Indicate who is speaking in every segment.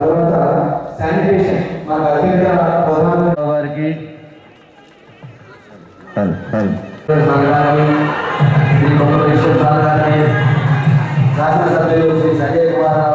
Speaker 1: తర్వాత శానిటేషన్ మనకు అత్యంత ప్రధాన
Speaker 2: వారికి హల్ హల్
Speaker 1: గారిని శ్రీ కొమ్మరేశ్వర సార్ గారిని శాసనసభ్యులు శ్రీ సంజయ్ కుమార్ రావు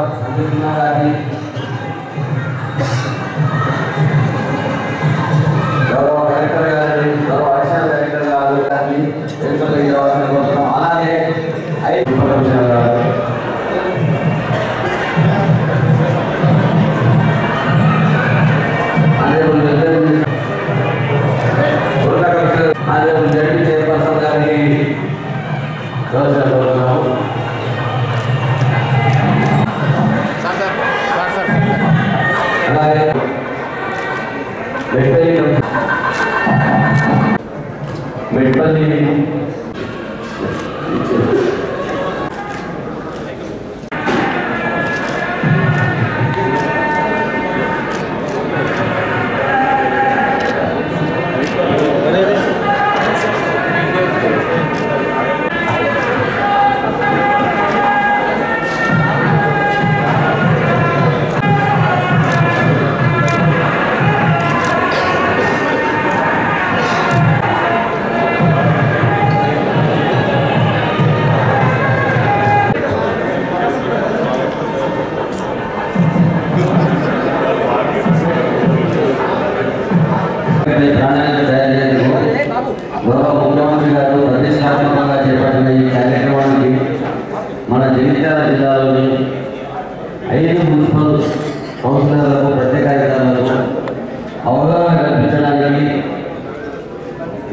Speaker 1: అవగాహన కల్పించడానికి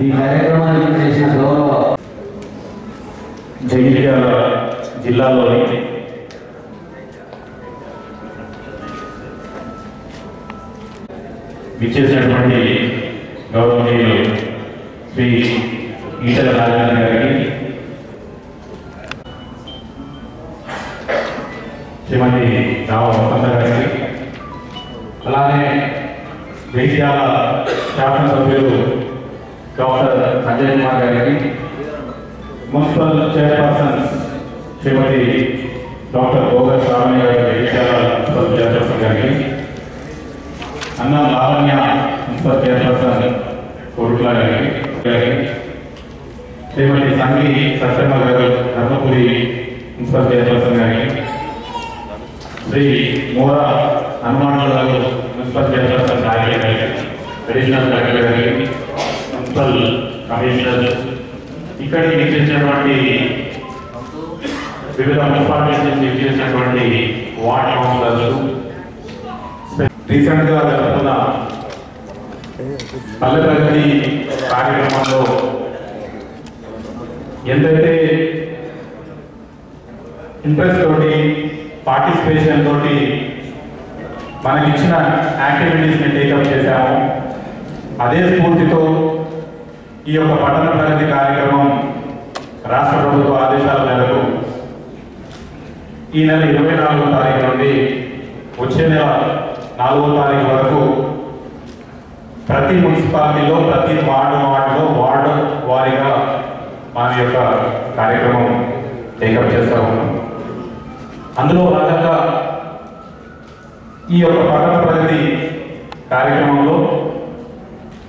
Speaker 1: ఈ కార్యక్రమానికి చేసిన గౌరవ
Speaker 3: జగిత్యాల జిల్లాలోని విచ్చేసినటువంటి గౌరవనీయులు శ్రీ ఈటల రాజేంద్ర గారికి శ్రీమతి రామ వసంత గారికి అలానే జగిత్యాల శాసనసభ్యులు డాక్టర్ సంజయ్ కుమార్ గారికి municipal chairperson Srimati doctor Bhogas Ramaiah గారి జగిత్యాల మున్సిపల్ చైర్పర్సన్ గారికి అన్న లావణ్య మున్సిపల్ చైర్పర్సన్ కొడుకుల గారికి గారికి శ్రీమతి సంఘి సత్యమ్మ గారు ధర్మపురి మున్సిపల్ చైర్పర్సన్ గారికి శ్రీ మోరా హనుమాన్ గారు municipal chairperson additional collector municipal commissioner. ఇక్కడికి నిలిచినటువంటి వివిధ మున్సిపాలిటీస్ నుంచి వార్డ్ కౌన్సిలర్స్. రీసెంట్గా జరుగుతున్న పల్లె ప్రగతి కార్యక్రమంలో ఎంతైతే ఇంట్రెస్ట్ తోటి పార్టిసిపేషన్ తోటి మనకి ఇచ్చిన యాక్టివిటీస్ని టేకప్ చేశాము. అదే స్ఫూర్తితో ఈ యొక్క పట్టణ ప్రగతి కార్యక్రమం రాష్ట్ర ప్రభుత్వ ఆదేశాల మేరకు ఈ నెల ఇరవై నాలుగో తారీఖు నుండి వచ్చే నెల నాలుగో తారీఖు వరకు ప్రతి మున్సిపాలిటీలో ప్రతి వార్డు వార్డులో వార్డు వారీగా మన యొక్క కార్యక్రమం టేకప్ చేస్తూ ఉన్నాం. అందులో భాగంగా ఈ యొక్క పట్టణ ప్రగతి కార్యక్రమంలో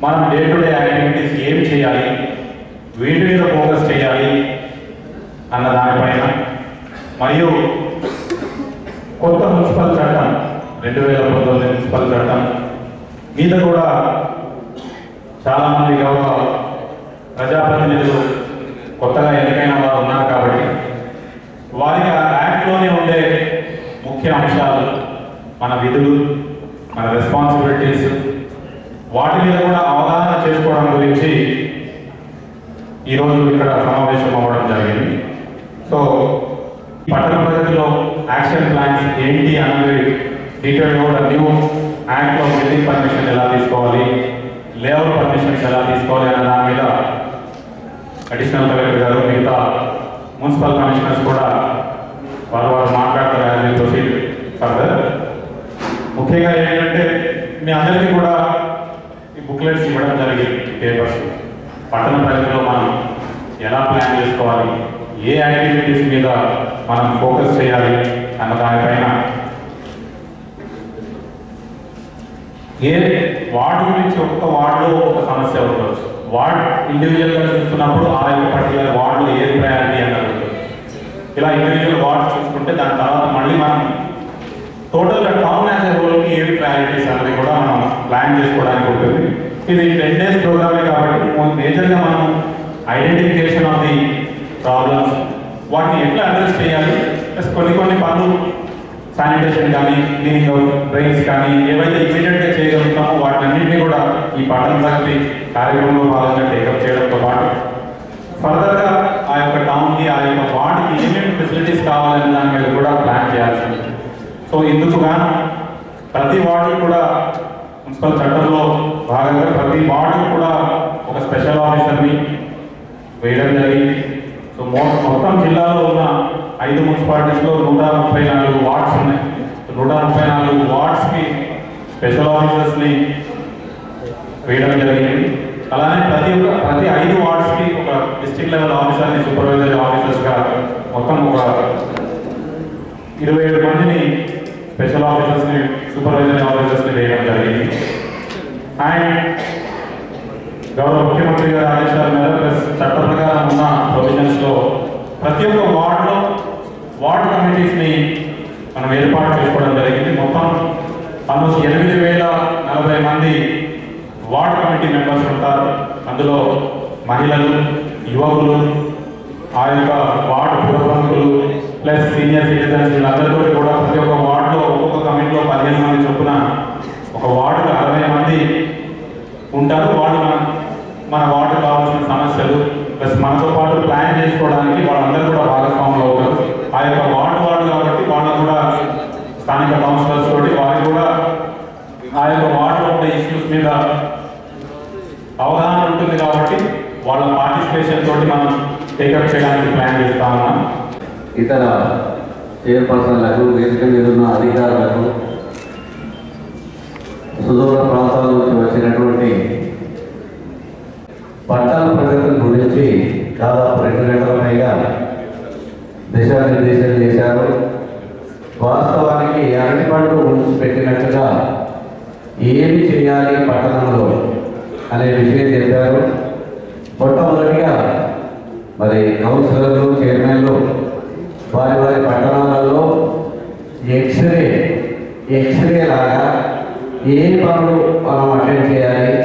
Speaker 3: మనం డే టు డే యాక్టివిటీస్ ఏం చేయాలి? వీటి మీద ఫోకస్ చేయాలి అన్న దానిపైన. మరియు కొత్త మున్సిపల్ చట్టం రెండు వేల పంతొమ్మిది మున్సిపల్ చట్టం మీద కూడా చాలామంది గౌరవ ప్రజాప్రతినిధులు కొత్తగా ఎన్నికైన వారు ఉన్నారు కాబట్టి వారికి ఆ యాక్ట్లోనే ఉండే ముఖ్య అంశాలు మన విధులు మన రెస్పాన్సిబిలిటీస్ వాటి మీద కూడా అవగాహన చేసుకోవడం గురించి ఈరోజు ఇక్కడ సమావేశం అవ్వడం జరిగింది. సో పట్టణ ప్రగతిలో యాక్షన్ ప్లాన్స్ ఏంటి అనేది డీటెయిల్ కూడా న్యూ యాక్ట్లో బిల్డింగ్ పర్మిషన్ ఎలా తీసుకోవాలి లేఅవుట్ పర్మిషన్స్ ఎలా తీసుకోవాలి అన్న దాని మీద అడిషనల్ కలెక్టర్ గారు మిగతా మున్సిపల్ కమిషనర్స్ కూడా వారు వారు మాట్లాడతారు యాజ్ ప్రొసీడ్ ఫర్దర్ ముఖ్యంగా ఏంటంటే మీ అందరికీ కూడా ఈ బుక్లెట్స్ ఇవ్వడం జరిగింది పేపర్స్. పట్టణ ప్రజల్లో మనం ఎలా ప్లాన్ చేసుకోవాలి ఏ యాక్టివిటీస్ మీద మనం ఫోకస్ చేయాలి అన్న దానిపైన ఏ వార్డు గురించి ఒక్కొక్క వార్డులో ఒక్కొక్క సమస్య ఉండవచ్చు వార్డ్ ఇండివిజువల్గా చూస్తున్నప్పుడు ఆ యొక్క పర్టికులర్ వార్డులో ఏది ప్రయారిటీ అన్నది ఇలా ఇండివిజువల్ వార్డ్స్ చూసుకుంటే దాని తర్వాత మళ్ళీ మనం టోటల్గా టౌన్ యాజ్ ఎ హోల్కి ఏవి ప్రయారిటీస్ అనేది కూడా మనం ప్లాన్ చేసుకోవడానికి ఉంటుంది. ఇది టెన్ డేస్ ప్రోగ్రామే కాబట్టి మేజర్గా మనం ఐడెంటిఫికేషన్ ఆఫ్ ది ప్రాబ్లమ్స్ వాటిని ఎట్లా అడ్రస్ చేయాలి? ప్లస్ కొన్ని కొన్ని పనులు శానిటేషన్ కానీ క్లీనింగ్ డ్రైన్స్ కానీ ఏవైతే ఇమీడియట్గా చేయగలుగుతామో వాటన్నింటినీ కూడా ఈ పట్టణ తగ్గి కార్యక్రమంలో భాగంగా టేకప్ చేయడంతో పాటు. ఫర్దర్గా ఆ యొక్క టౌన్కి ఆ యొక్క వార్డుకి ఏమేమి ఫెసిలిటీస్ కావాలనే దాని మీద కూడా ప్లాన్ చేయాల్సి సో ఇందుకు గాను ప్రతి వార్డు కూడా మున్సిపల్ చట్టంలో భాగంగా ప్రతి వార్డు కూడా ఒక స్పెషల్ ఆఫీసర్ని వేయడం జరిగింది. సో మో- మొత్తం జిల్లాలో ఉన్న ఐదు మున్సిపాలిటీస్లో నూట ముప్పై నాలుగు వార్డ్స్ ఉన్నాయి. నూట ముప్పై నాలుగు వార్డ్స్కి స్పెషల్ ఆఫీసర్స్ని వేయడం జరిగింది. అలానే ప్రతి ఒక్క ప్రతి ఐదు వార్డ్స్కి ఒక డిస్టిక్ లెవెల్ ఆఫీసర్ని సూపర్వైజర్ ఆఫీసర్స్గా మొత్తం ఒక ఇరవై ఏడు మందిని స్పెషల్ ఆఫీసర్స్ని సూపర్వైజరీ ఆఫీసర్స్ని వేయడం జరిగింది. అండ్ గౌరవ ముఖ్యమంత్రి గారి ఆదేశాల మేర ప్లస్ చట్ట ప్రకారం ఉన్న ప్రొవిజన్స్లో ప్రతి ఒక్క వార్డులో వార్డ్ కమిటీస్ని మనం ఏర్పాటు చేసుకోవడం జరిగింది. మొత్తం ఆల్మోస్ట్ ఎనిమిది వేల నలభై మంది వార్డ్ కమిటీ మెంబర్స్ ఉంటారు. అందులో మహిళలు యువకులు ఆ యొక్క వార్డు పురప్రముఖులు ప్లస్ సీనియర్ సిటిజన్స్ వీళ్ళందరితో కూడా ప్రతి ఒక్క వార్డులో ఒక్కొక్క కమిటీలో పదిహేను మంది చొప్పున ఒక వార్డుకు అరవై మంది ఉంటారు. వాళ్ళు మన మన వార్డు కావాల్సిన సమస్యలు ప్లస్ మనతో పాటు ప్లాన్ చేసుకోవడానికి వాళ్ళందరూ కూడా భాగస్వాములు అవుతారు. ఆ యొక్క వార్డు వార్డు కాబట్టి వాళ్ళు కూడా స్థానిక కౌన్సిలర్స్ తోటి వారికి కూడా ఆ యొక్క వార్డులో ఉండే ఇష్యూస్ మీద అవగాహన ఉంటుంది కాబట్టి వాళ్ళ పార్టిసిపేషన్ తోటి మనం టేకప్ చేయడానికి ప్లాన్ చేస్తా ఉన్నాం.
Speaker 1: ఇతర చైర్పర్సన్లకు వేదిక మీద ఉన్న అధికారులకు సుదూర ప్రాంతాల నుంచి వచ్చినటువంటి పట్టణ ప్రగతి గురించి దాదాపు రెండు గంటల పైగా దిశానిర్దేశం చేశారు. వాస్తవానికి అరటి పండు పెట్టినట్టుగా ఏమి చేయాలి పట్టణంలో అనే విషయం చెప్పారు. మొట్టమొదటిగా మరి కౌన్సిలర్లు చైర్మన్లు వారి వారి పట్టణాలలో ఎక్స్రే ఎక్స్రే లాగా ఏ పనులు మనం అటెండ్ చేయాలి?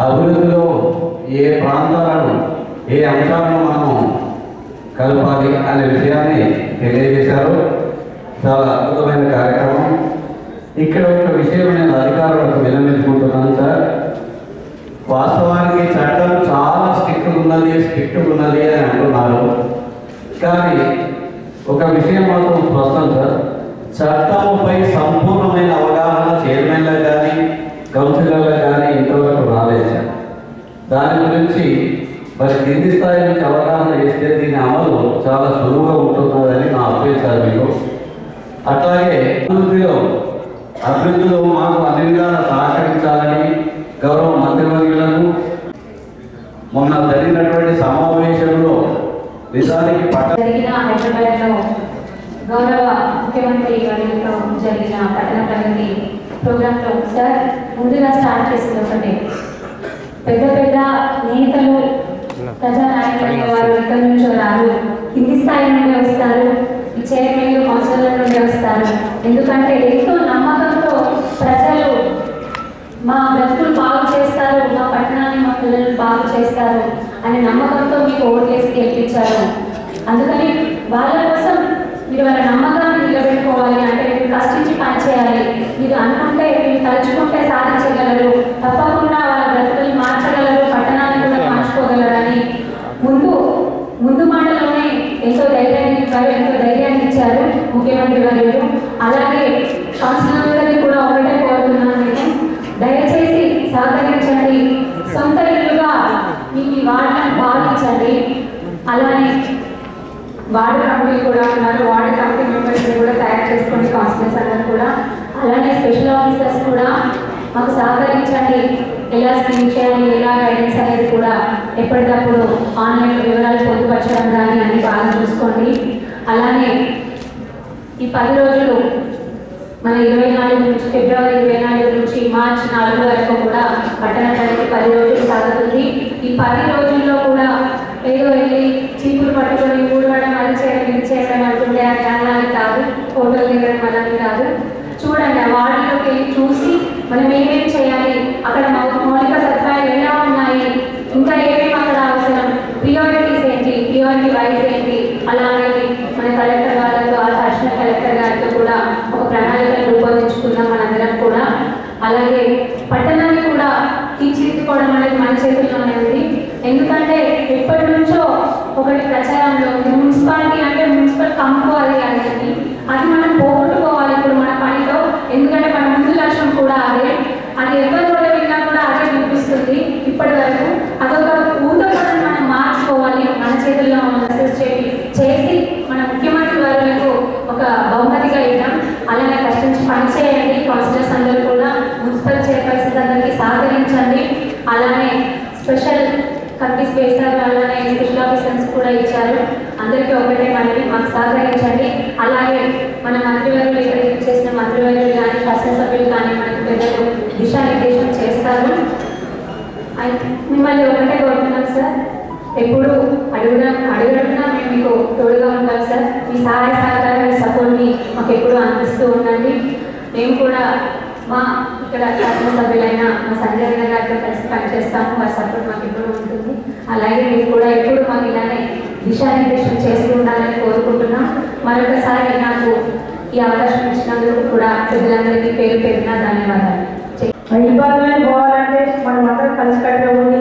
Speaker 1: అభివృద్ధిలో ఏ ప్రాంతాలను ఏ అంశాలను మనం కలపాలి అనే విషయాన్ని తెలియజేశారు. చాలా అద్భుతమైన కార్యక్రమం. ఇక్కడ ఒక విషయం నేను అధికారులకు విన్నవించుకుంటున్నాను సార్. వాస్తవానికి చట్టం చాలా స్ట్రిక్ట్ ఉన్నది స్ట్రిక్ట్ ఉన్నది అని అంటున్నారు. కానీ ఒక విషయం మాత్రం స్పష్టం సార్. చట్టంపై సంపూర్ణమైన అవగాహన చైర్మన్లకు కానీ కౌన్సిలర్లకు కానీ ఇంతవరకు రాలేదు సార్. దాని గురించి మరి కింది స్థాయి నుంచి అవగాహన చేస్తే దీని అమలు చాలా సులువుగా ఉంటున్నదని నా అభ్యర్థాలు మీకు. అట్లాగే అభివృద్ధిలో అభివృద్ధిలో మాకు అన్ని విధాలా సహకరించాలని గౌరవ మంత్రివర్యులను మొన్న జరిగినటువంటి సమావేశంలో నిజానికి
Speaker 2: జరిగిన హైదరాబాద్లో గౌరవ ముఖ్యమంత్రి గారితో జరిగిన పట్టణ ప్రగతి ప్రోగ్రాంలో సార్ ముందుగా స్టార్ట్ చేసింది ఒకటే. పెద్ద పెద్ద నేతలు ప్రజానాయకులు వారు ఎక్కడి నుంచో రారు. కింది స్థాయి నుండి వస్తారు. ఈ చైర్మన్లు కౌన్సిలర్ల నుండి వస్తారు. ఎందుకంటే ఎంతో నమ్మకంతో ప్రజలు మా బ్రతుకులు బాగు చేస్తారు మా పట్టణాన్ని మా పిల్లలు బాగు చేస్తారు అనే నమ్మకంతో మీకు ఓట్లేసి గెలిపించారు. అందుకని వాళ్ళ కోసం మీరు వాళ్ళ నమ్మకాన్ని నిలబెట్టుకోవాలి అంటే మీరు కష్టించి పనిచేయాలి. మీరు అనుకుంటే మీరు తలుచుకుంటే సాధించగలరు. తప్పకుండా వాళ్ళ బ్రతుకులు మార్చగలరు పట్టణాన్ని కూడా మార్చుకోగలరని ముందు ముందు మాటలోనే ఎంతో ధైర్యాన్ని ఇచ్చారు ఎంతో ధైర్యాన్ని ఇచ్చారు ముఖ్యమంత్రి వర్యులు అలాగే కౌన్సిలర్లకి కూడా ఒకటే కోరుతున్నాను నేను దయచేసి సహకరించండి సొంత ఇల్లుగా మీ వార్డులను భావించండి అలానే వార్డు కమిటీలు కూడా ఉన్నారు వార్డు కమిటీ మెంబర్స్ కూడా తయారు చేసుకోండి కౌన్సిలర్స్ అందరూ కూడా అలానే స్పెషల్ ఆఫీసర్స్ కూడా మాకు సహకరించండి ఎలా స్క్రీన్ చేయాలి ఎలా గైడెన్స్ అనేది కూడా ఎప్పటికప్పుడు ఆన్లైన్ వివరాలు పొందుపరచడం కానీ అన్ని బాగా చూసుకోండి. అలానే ఈ పది రోజులు మన ఇరవై నాలుగు నుంచి ఫిబ్రవరి ఇరవై నాలుగు నుంచి మార్చి నాలుగు వరకు కూడా పట్టణ పది రోజులు సాగుతుంది. ఈ పది రోజుల్లో కూడా ఏదో వెళ్ళి చీపులు పట్టుకొని ఊడవడం అది చేయడం ఇది చేయడం అనుకుంటే అది కాదు ఫోటోలు దిగడం అలాంటి కాదు. చూడండి ఆ వాటిలోకి వెళ్ళి చూసి మనం ఏమేమి చేయాలి? అక్కడ మౌలిక సదుపాయాలు ఎలా ఉన్నాయి? ఇంకా ఏమేమి అక్కడ అవసరం? ప్రియారిటీస్ ఏంటి? ప్రియారిటీ వైజ్ ఏంటి? అలాగే మన కలెక్టర్ గారితో ఆ అడిషనల్ కలెక్టర్ గారితో కూడా ఒక ప్రణాళికను రూపొందించుకుందాం మనందరం కూడా. అలాగే పట్టణాన్ని కూడా తీర్చిదిద్దుకోవడం అనేది మన చేతుల్లోనే ఉంది. ఎందుకంటే ఎప్పటి నుంచో ఒకటి ప్రచారంలో మున్సిపాలిటీ అంటే మున్సిపల్ కంపు అది అని అది మనం పోగొట్టుకోవాలి ఇప్పుడు మన పనిలో ఎందుకంటే మన ముందు లక్ష్యం కూడా అదే అది ఎవరి కూడా విన్నా కూడా అదే వినిపిస్తుంది ఇప్పటి వరకు అదొక ఊతపడని మనం మార్చుకోవాలి మన చేతుల్లో ఉన్న మెసేజ్ చేసి చేసి మన ముఖ్యమంత్రి వారులకు ఒక బహుమతిగా ఇవ్వడం అలానే కష్టించి పనిచేయండి కౌన్సిలర్స్ అందరూ కూడా మున్సిపల్ చైర్పర్సన్స్ అందరికీ సహకరించండి అలానే స్పెషల్ కమిటీస్ వేశారు అలానే స్పెషల్ ఆఫీసర్స్ కూడా ఇచ్చారు. అందరికీ ఒకటే మనవి మాకు సహకరించండి. అలాగే మన మంత్రివర్యులు ఇక్కడ చేసిన మంత్రివర్యులు కానీ శాసనసభ్యులు కానీ మనకు పెద్దలు దిశానిర్దేశం చేస్తారు. అయితే మిమ్మల్ని ఒకటే కోరుతున్నాం సార్. ఎప్పుడు అడుగున అడుగుతున్నా మేము మీకు తోడుగా ఉంటాం సార్. మీ సహాయ సహకారం మీ సపోర్ట్ని మాకు ఎప్పుడు అందిస్తూ ఉండండి. మేము కూడా మా ఇక్కడ సభ్యులైన మా సంజయ్ అన్న గారితో కలిసి పనిచేస్తాము. వారి సపోర్ట్ మాకు ఎప్పుడు ఉంటుంది. అలాగే మీరు కూడా ఎప్పుడు మాకు ఇలానే దిశానిర్దేశం చేస్తూ ఉండాలని కోరుకుంటున్నాం. మరొకసారి నాకు ఈ అవకాశం ఇచ్చినందుకు కూడా ప్రజలందరికీ పేరు పేరున ధన్యవాదాలు.
Speaker 4: విభాగాన్ని పోవాలంటే మనం అందరం కలిసికట్టుగా ఉండి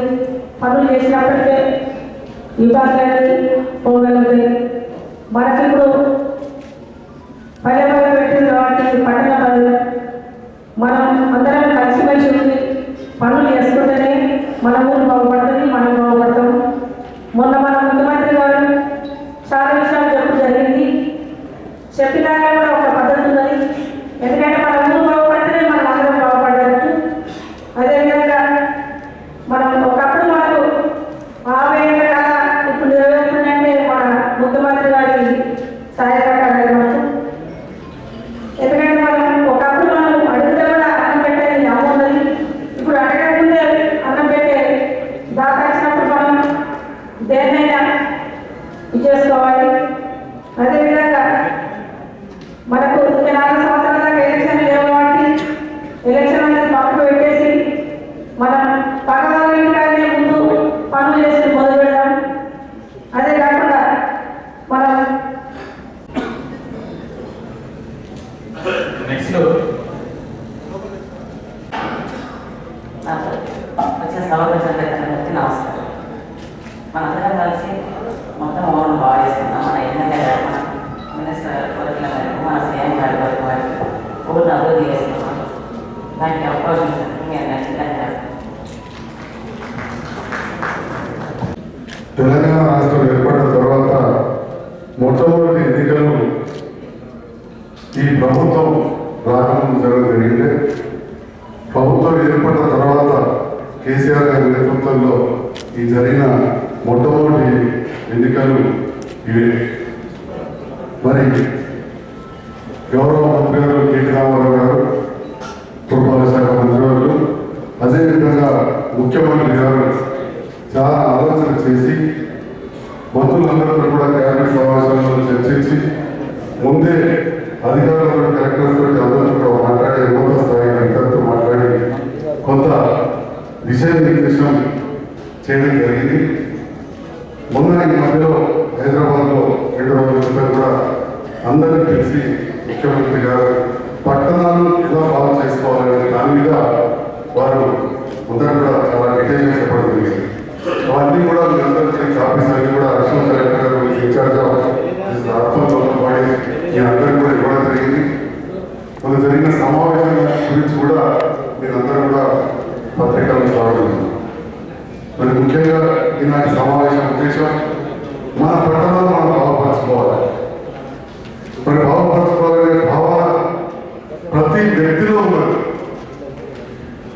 Speaker 4: పనులు చేసినప్పటికే విభాగాన్ని పోగలిగే మనకి ఇప్పుడు పల్లె పల్లె పెట్టింది కాబట్టి పట్టణ పల్లె మనం అందరం కలిసిమెలిసి ఉండి పనులు చేసుకుంటేనే మన ఊరు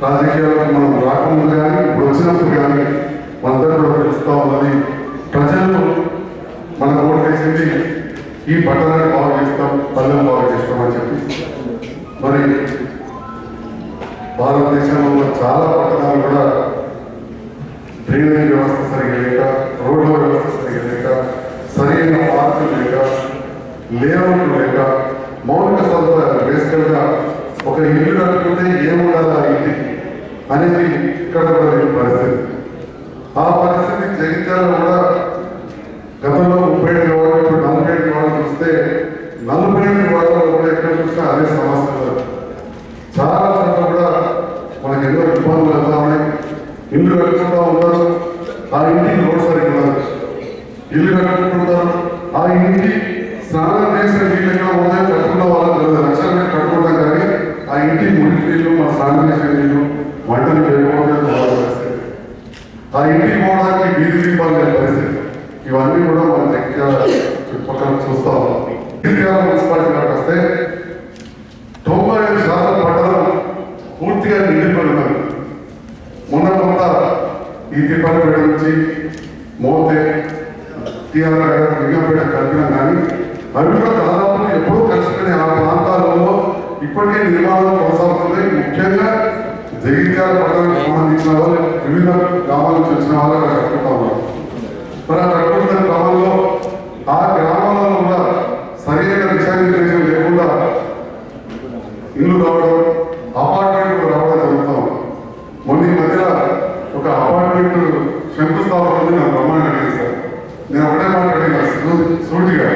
Speaker 5: రాజకీయాలకు మనం రాకముందు కానీ ఇప్పుడు వచ్చినప్పుడు కానీ మనందరూ కూడా తెలుస్తూ ఉన్నది ప్రజలు మనకు ఓటు ఈ పట్టణాన్ని బాగు చేస్తాం పల్లెలు బాగు చేస్తామని చెప్పి. మరి భారతదేశంలో ఉన్న చాలా పట్టణాలు కూడా డ్రైనేజ్ వ్యవస్థ సరిగా లేక రోడ్ల వ్యవస్థ సరిగా లేక సరైన పార్కులు లేక లేఅవుట్లు లేక మౌలిక సదుపాయాలు బేసికల్గా ఒక ఇల్లు కట్టుకుంటే ఏముండాలి ఆ ఇంటికి? అనేది ఇక్కడ కూడా లేని పరిస్థితి. ఆ పరిస్థితి జగిత్యాల కూడా గతంలో ముప్పై ఏడు వాళ్ళు ఇప్పుడు నలభై ఏడు వాళ్ళు చూస్తే నలభై ఏడు వాడలో కూడా ఎక్కడ చూసినా అదే సమస్య చాలా చోట్ల కూడా మనకి ఎన్నో ఇబ్బందులు వెళ్తా ఉన్నాయి. ఇల్లు కట్టుకుంటా ఉన్నారు. ఆ ఇంటికి రోడ్ సరిగ్గా ఇల్లు కట్టుకుంటా ఆ ఇంటి స్నానం చేసిన నీళ్ళు ఎక్కడ ఉన్నాయో కట్టుకున్న వాళ్ళకి తెలియదు లక్షల మీద కట్టుకుంటాం కానీ ఆ ఇంటి మురికి నీళ్ళు మన స్నానం చేసిన నీళ్ళు వంటలు చేయకపోతే వాళ్ళ పరిస్థితి ఆ ఇంటికి పోవడానికి వీధి దీపాలు లేని పరిస్థితి ఇవన్నీ కూడా మన దగ్గర చుట్టుపక్కల చూస్తా ఉన్నాం జగిత్యాల మున్సిపాలిటీలోకి వస్తే తొంభై ఐదు శాతం పట్టణం పూర్తిగా నిండిపోయి ఉన్నది మొన్న కొంత ఈ తిప్పలపేట నుంచి మోతే టీఆర్ నగర్ లింగంపేట కలిపినాం కానీ అవి కూడా దాదాపు ఎప్పుడూ కలిసిపోయిన ఆ ప్రాంతాలలో ఇప్పటికే నిర్మాణం కొనసాగుతుంది ముఖ్యంగా జగిత్యాల పట్టణానికి సంబంధించిన వాళ్ళు వివిధ గ్రామాల నుంచి వచ్చిన వాళ్ళు అక్కడ కట్టుకుంటా ఉన్నారు మరి ఆ కట్టుకున్న క్రమంలో ఆ గ్రామాలలో కూడా సరైన దిశానిర్దేశం లేకుండా ఇల్లు రావడం అపార్ట్మెంట్ రావడం జరుగుతాం మొన్న ఈ మధ్యన ఒక అపార్ట్మెంట్ శంకుస్థాపన ఉంది నా బ్రహ్మాండ అడిగింది సార్. నేను ఒకటే మాట్లాడిన సూటిగా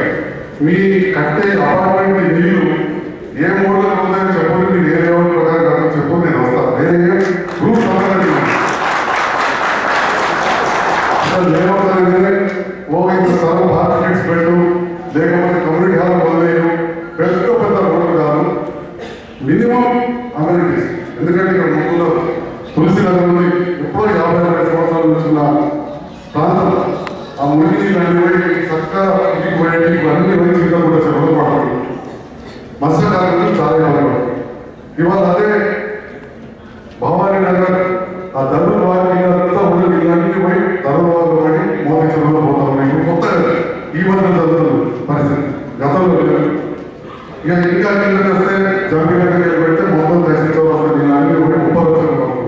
Speaker 5: మీ కట్టే అపార్ట్మెంట్ నీళ్ళు ఏ మూడు ఉందని చెప్పండి మీరు ఏ లెవెల్ ప్రకారం కట్టని చెప్పు నేను వస్తాను వేరే ప్రూఫ్ సంబంధించి అసలు ఏమవుతుందంటే ఓ ఇంత స్థలం మార్కెట్స్ పెట్టు లేకపోతే కమ్యూనిటీ హాల్ మొదలయ్యు పెద్ద పెద్ద రోడ్లు కాదు మినిమం అమ్యూనిటీస్ ఎందుకంటే ఇక్కడ ముక్కులో తులసి నగర్ నుండి ఎప్పుడో యాభై అరవై సంవత్సరాల నుంచి ఉన్న ప్రాంతం ఆ మురికి నీళ్ళు పోయి చక్కగా ఇంటికి పోయేటి ఇవన్నీ పోయి చిన్న కూడా చెరువులు పడతాడు మత్స్యకారుల నుంచి చాలా ఇవ్వాలి ఇవాళ అదే భవానీ నగర్ ఆ ధర్మ వారికి అంతా ఉన్న వీళ్ళందరినీ పోయి ధర్మ వాళ్ళు పడి మోదీ చెరువులో పోతా ఉన్నాయి ఇప్పుడు కొత్తగా ఈ మధ్య జరుగుతుంది పరిస్థితి గతంలో లేదు ఇక ఇంకా కిందకి వస్తే జంపి దగ్గరికి పెడితే మొత్తం దశించవలసిన వీళ్ళందరూ కూడా ఉపయోగం పడుతుంది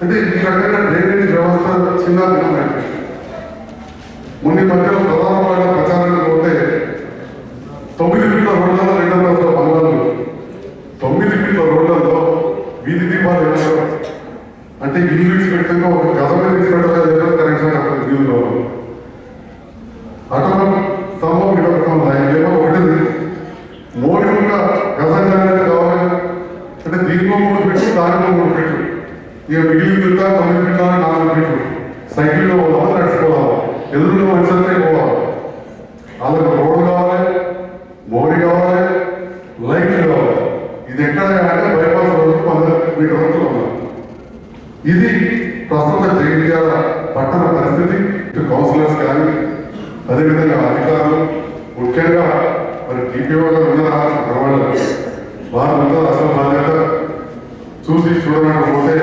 Speaker 5: అంటే ఈ రకంగా డ్రైనేజ్ వ్యవస్థ చిన్న భిన్నమైంది మొన్న ఈ మధ్యలో ప్రధానమైన ప్రచారానికి పోతే తొమ్మిది ఫీట్ల రోడ్లలో రెండు వందల బంగాలు తొమ్మిది ఫీట్ల రోడ్లలో వీధి దీపాలు వేయడం అంటే ఇల్లు విడిచిపెట్టగా ఒక గజం విడిచిపెట్టగా కనెక్షన్ అక్కడ వీధిలో అటొక స్తంభం ఇటొక స్తంభం ఏమో ఒకటి మోడీ ఒక గజం అనేది కావాలి అంటే దీంట్లో మూడు ఫీట్లు దాంట్లో మూడు ఫీట్లు ఇక మిగిలిన ఫీట్ల తొమ్మిది ఫీట్ల నాలుగు ఫీట్లు సైకిల్లో పోదామా నడుచుకోవాలి ఎదురులో మనుషులతో పోవాలి వాళ్ళకి రోడ్డు కావాలి మోడీ కావాలి లైట్లు కావాలి ఇది ఎక్కడ అంటే బైపాస్ రోడ్డు వంద మీటర్ వరకు ఉన్నారు ఇది ప్రస్తుత జగిత్యాల పట్టణ పరిస్థితి ఇటు కౌన్సిలర్స్ కానీ అదేవిధంగా ముఖ్యంగా మరి డిపిఓ గారు ఉన్నారా వారు ఉంటారు అసలు బాధ్యత చూసి చూడకపోతే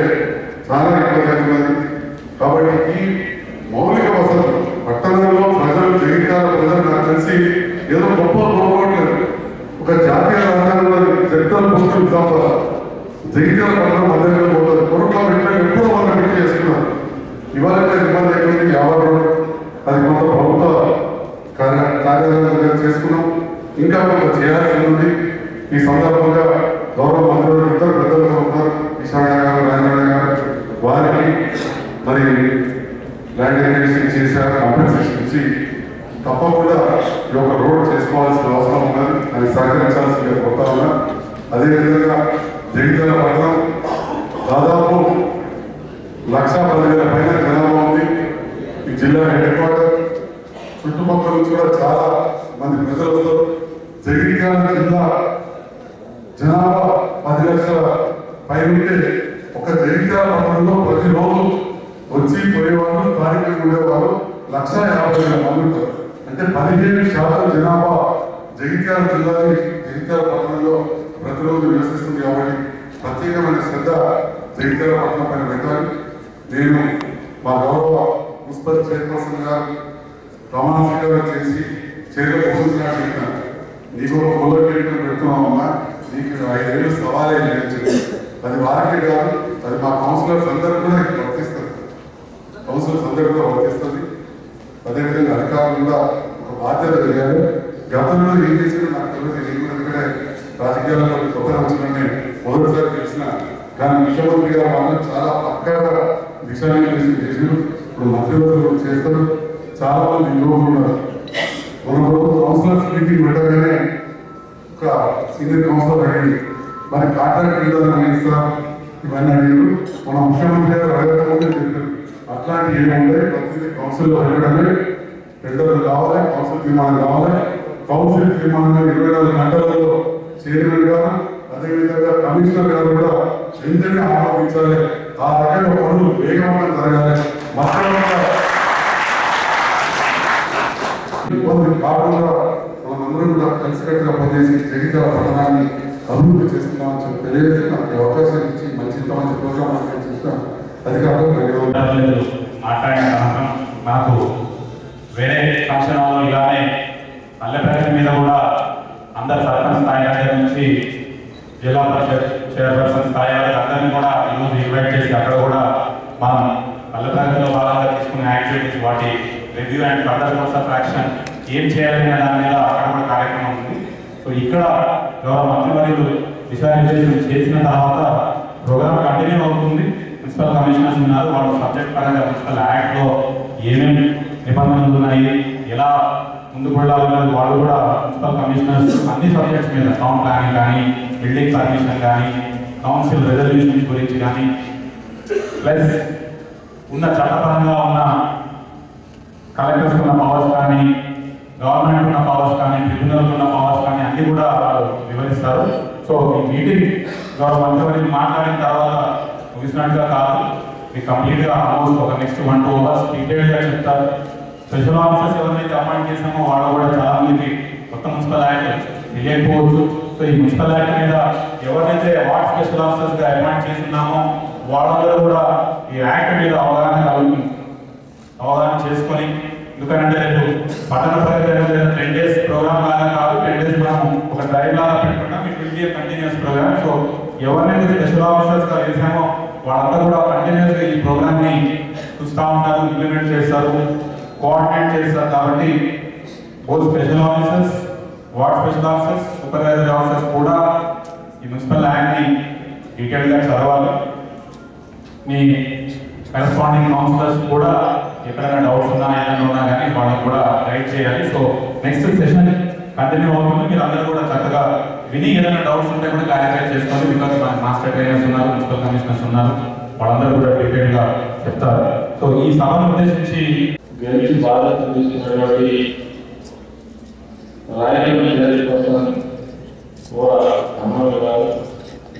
Speaker 5: చాలా ఇబ్బంది అవుతున్నది కాబట్టి ఈ మౌలిక వసతులు పట్టణంలో ప్రజలు జగిత్యాల ప్రజలు నాకు తెలిసి ఏదో గొప్ప కోరుకోవట్లేదు. ఒక జాతీయ రహదారిలో జగిత్యాల పోస్టులు తప్ప జగిత్యాల పట్టణం మధ్యలో పోతుంది. కొరట్లో పెట్టిన ఎప్పుడో మనం పెట్టి చేసుకున్నారు. ఇవాళ ఇబ్బంది అయిపోయింది. యావరు అది కొంత ప్రభుత్వ కార్య కార్యాలయం చేసుకున్నాం. ఇంకా కొంత చేయాల్సి ఉంది ఈ సందర్భంగా గౌరవ మంత్రులు ఇద్దరు పెద్దలుగా ఉన్నారు. ఈశాన్య గారు గారు వారికి మరి ల్యాండ్ ఎక్విజిషన్ చేశారు కాంపెన్సేషన్ ఇచ్చి తప్పకుండా ఈ యొక్క రోడ్ చేసుకోవాల్సిన అవసరం ఉన్నది. అది సహకరించాల్సిందిగా కొత్త ఉన్నా. అదేవిధంగా జగిత్యాల పట్టణం దాదాపు లక్ష పదివేల పైన జనాభా ఉంది. ఈ జిల్లా హెడ్ క్వార్టర్ చుట్టుపక్కల నుంచి కూడా చాలా మంది ప్రజలతో వస్తారు జగిత్యాల జిల్లా జనాభా పది లక్షల పై ఉంటే ఒక జగిత్యాల పట్టణంలో ప్రతిరోజు వచ్చి పోయేవాళ్ళు కార్యక్రమం ఉండేవారు లక్ష యాభై వేల మంది అంటే పదిహేను శాతం జనాభా జగిత్యాల జిల్లా జగిత్యాల పట్టణంలో ప్రతిరోజు నివసిస్తుంది కాబట్టి ప్రత్యేకమైన శ్రద్ధ జగిత్యాల పట్టణం పైన పెట్టాలి. నేను మా గౌరవ మున్సిపల్ చైర్పర్సన్ గారు ప్రమాణ చేసి చైర్లో కూర్చున్నా నీకు ఒక కుల కిరీటం పెడుతున్నామమ్మా నీకు ఐదేళ్ళు సవాలే లేదు అది వారికే కాదు. అది మా కౌన్సిలర్స్ అందరూ కూడా ఇది వర్తిస్తుంది కౌన్సిలర్స్ అందరూ కూడా వర్తిస్తుంది. అదేవిధంగా అధికారులు కూడా ఒక బాధ్యత కలిగారు. గతంలో ఏం చేసినా నాకు తెలియదు. నేను కూడా ఎందుకంటే రాజకీయాల్లో కొత్త వచ్చిన మొదటిసారి తెలిసిన కానీ ముఖ్యమంత్రి గారు వాళ్ళు చాలా పక్కాగా దిశానిర్దేశం చేసినారు ఇప్పుడు మంత్రివర్గం చేస్తారు. చాలా మంది యువకులు ఉన్నారు. మన రోజు కౌన్సిలర్స్ మీటింగ్ పెట్టగానే ఒక సీనియర్ కౌన్సిలర్ అడిగి మరి కాంట్రాక్ట్ విధానం ఇస్తా ఇవన్నీ అడిగారు మన ముఖ్యమంత్రి గారు అడగకముందే చెప్పారు. అట్లాంటి ఏముండే ప్రతిదీ కౌన్సిల్లో అడగడమే. టెండర్లు కావాలి కౌన్సిల్ తీర్మానం కావాలి. కౌన్సిల్ తీర్మానంగా ఇరవై నాలుగు గంటలలో చైర్మన్ గారు అదేవిధంగా కమిషనర్ గారు కూడా వెంటనే ఆహ్వానించాలి ఆ రకంగా పనులు వేగవంతం జరగాలి. మొత్తం ఇబ్బంది కాకుండా మనందరం కూడా కలిసికట్టుగా పనిచేసి జగిత్యాల పట్టణాన్ని అభివృద్ధి చేస్తున్నామని చెప్పి తెలియజేసి నాకు అవకాశం ఇచ్చి మంచి ఇంత మంచి ప్రోగ్రాం చేసిన అధికారులకు ధన్యవాదాలు.
Speaker 3: నాకు వేరే ఫంక్షన్ ఇలానే పల్లె మీద కూడా అందరు సర్పంచ్ స్థాయి దగ్గర నుంచి జిల్లా పరిషత్ చైర్పర్సన్ స్థాయి అందరినీ కూడా ఈరోజు ఇన్వైట్ చేసి అక్కడ కూడా మనం పల్లె ప్రగతిలో భాగంగా తీసుకునే యాక్టివిటీస్ వాటి review and further course of action ఏం చేయాలనే దాని మీద అక్కడ కూడా కార్యక్రమం ఉంది. సో ఇక్కడ గౌరవ మంత్రివర్యులు దిశానిర్దేశం చేసిన తర్వాత ప్రోగ్రామ్ కంటిన్యూ అవుతుంది. మున్సిపల్ కమిషనర్స్ ఉన్నారు. వాళ్ళు సబ్జెక్ట్ పరంగా మున్సిపల్ యాక్ట్లో ఏమేమి నిబంధనలు ఉన్నాయి ఎలా ముందుకు వెళ్ళాలన్నది వాళ్ళు కూడా మున్సిపల్ కమిషనర్స్ అన్ని సబ్జెక్ట్స్ మీద టౌన్ ప్లానింగ్ కానీ బిల్డింగ్ పర్మిషన్ కానీ కౌన్సిల్ రెజల్యూషన్స్ గురించి కానీ ప్లస్ ఉన్న చట్టపరంగా ఉన్న కలెక్టర్స్ ఉన్న పవర్స్ కానీ గవర్నమెంట్ ఉన్న పవర్స్ కానీ ట్రిబ్యునల్ ఉన్న పవర్స్ కానీ అన్ని కూడా వాళ్ళు వివరిస్తారు. సో ఈ మీటింగ్ గౌరవ మంత్రివర్యులు మాట్లాడిన తర్వాత ముగిసినట్టుగా కాదు. మీకు కంప్లీట్గా ఆల్మోస్ట్ ఒక నెక్స్ట్ వన్ టూ అవర్స్ డీటెయిల్గా చెప్తారు. స్పెషల్ ఆఫీసర్స్ ఎవరైతే అపాయింట్ చేసామో వాళ్ళు కూడా చాలా మందికి కొత్త మున్సిపల్ యాక్ట్ తెలియకపోవచ్చు. సో ఈ మున్సిపల్ యాక్ట్ మీద ఎవరైతే వార్డ్ స్పెషల్ ఆఫీసర్స్గా అపాయింట్ చేస్తున్నామో వాళ్ళందరూ కూడా ఈ యాక్ట్ మీద అవగాహన కలుగుతుంది అవగాహన చేసుకొని ఎందుకంటే రేపు పట్టణ ప్రగతి టెన్ డేస్ ప్రోగ్రామ్ లాగా కాదు టెన్ డేస్ మనం ఒక డ్రైవ్ లాగా పెట్టుకున్నాం it will be continuous program so ఎవరినైతే స్పెషల్ ఆఫీసర్స్గా వేసామో వాళ్ళంతా కూడా కంటిన్యూస్గా ఈ ప్రోగ్రామ్ని చూస్తూ ఉంటారు ఇంప్లిమెంట్ చేస్తారు కోఆర్డినేట్ చేస్తారు కాబట్టి both special officers ward special officers supervisor officers కూడా ఈ మున్సిపల్ యాక్ట్ని డీటెయిల్గా చదవాలి. మీ కరెస్పాండింగ్ కౌన్సిలర్స్ కూడా ఎక్కడైనా డౌట్స్ ఉన్నా ఏదైనా ఉన్నా కానీ వాళ్ళని కూడా గైడ్ చేయాలి. సో నెక్స్ట్ సెషన్ కంటిన్యూ అవుతుంది. మీరు అందరూ కూడా చక్కగా విని ఏదైనా డౌట్స్ ఉంటే కూడా క్లారిఫై చేసుకోండి. బికాస్ మన మాస్టర్ ట్రైనర్స్ ఉన్నారు మున్సిపల్ కమిషనర్స్ ఉన్నారు. వాళ్ళందరూ కూడా డీటెయిల్గా చెప్తారు. సో ఈ సభను ఉద్దేశించి
Speaker 6: గెలిచి బాధ్యత రాయలసీమ చైర్పర్సన్ కూడా అమ్మమ్మ గారు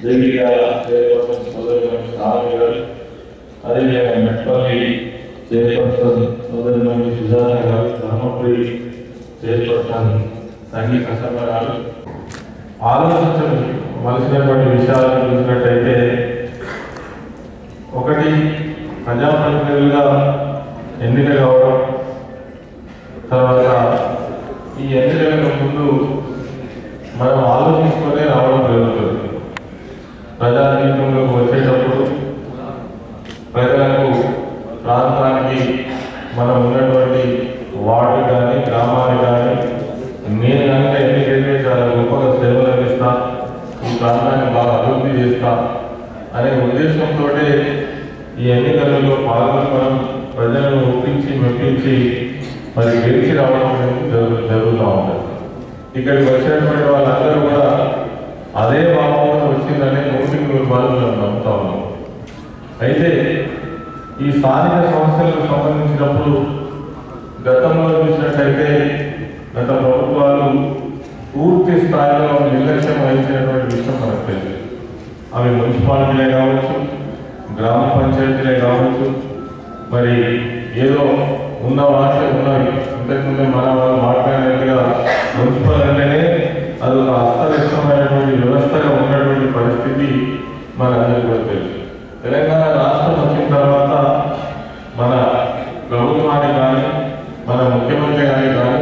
Speaker 6: జగిత్యాల చైర్పర్సన్ సోదరి సామి గారు అదేవిధంగా మెట్పల్లి చైర్పర్సన్ సోదరి సుజాత గారు ధర్మపురి చైర్పర్సన్ సంగీత కసమ్మ గారు ఆలోచించవలసినటువంటి విషయాలను చూసినట్టయితే ఒకటి ప్రజాప్రతినిధులుగా ఎన్నిక కావడం తర్వాత ఈ ఎన్నికలకు ముందు మనం ఆలోచించుకొని రావడం జరుగుతుంది. ప్రజాజీవితంలోకి వచ్చేటప్పుడు ప్రజలకు ప్రాంతానికి మనం ఉన్నటువంటి వార్డు కానీ గ్రామాలు కానీ నేను కనుక ఎన్నికైతే చాలా గొప్పగా సేవలు అందిస్తా ఈ ప్రాంతాన్ని బాగా అభివృద్ధి చేస్తా అనే ఉద్దేశంతో ఈ ఎన్నికలలో పాల్గొని మనం ప్రజలను ఒప్పించి మెప్పించి మరి గెలిచి రావడం జరుగుతూ ఉంటుంది. ఇక్కడికి వచ్చినటువంటి వాళ్ళందరూ కూడా అదే భావంలో వచ్చిందని నూటికి నూరు బాధలు నమ్ముతా ఉన్నాం. అయితే ఈ స్థానిక సంస్థలకు సంబంధించినప్పుడు గతంలో చూసినట్లయితే గత ప్రభుత్వాలు పూర్తి స్థాయిలో నిర్లక్ష్యం వహించినటువంటి విషయం మనకు తెలుసు అవి మున్సిపాలిటీలే కావచ్చు గ్రామ పంచాయతీలే కావచ్చు మరి ఏదో ఉన్న వాటిలో ఉన్నవి ఇంతకుముందే మన వాళ్ళు మాట్లాడినట్టుగా మున్సిపల్ అంటేనే అది ఒక అస్తవ్యస్తమైనటువంటి వ్యవస్థగా ఉన్నటువంటి పరిస్థితి మనందరికీ తెలుసు తెలంగాణ రాష్ట్రం వచ్చిన తర్వాత మన ప్రభుత్వాన్ని కానీ మన ముఖ్యమంత్రి గారికి కానీ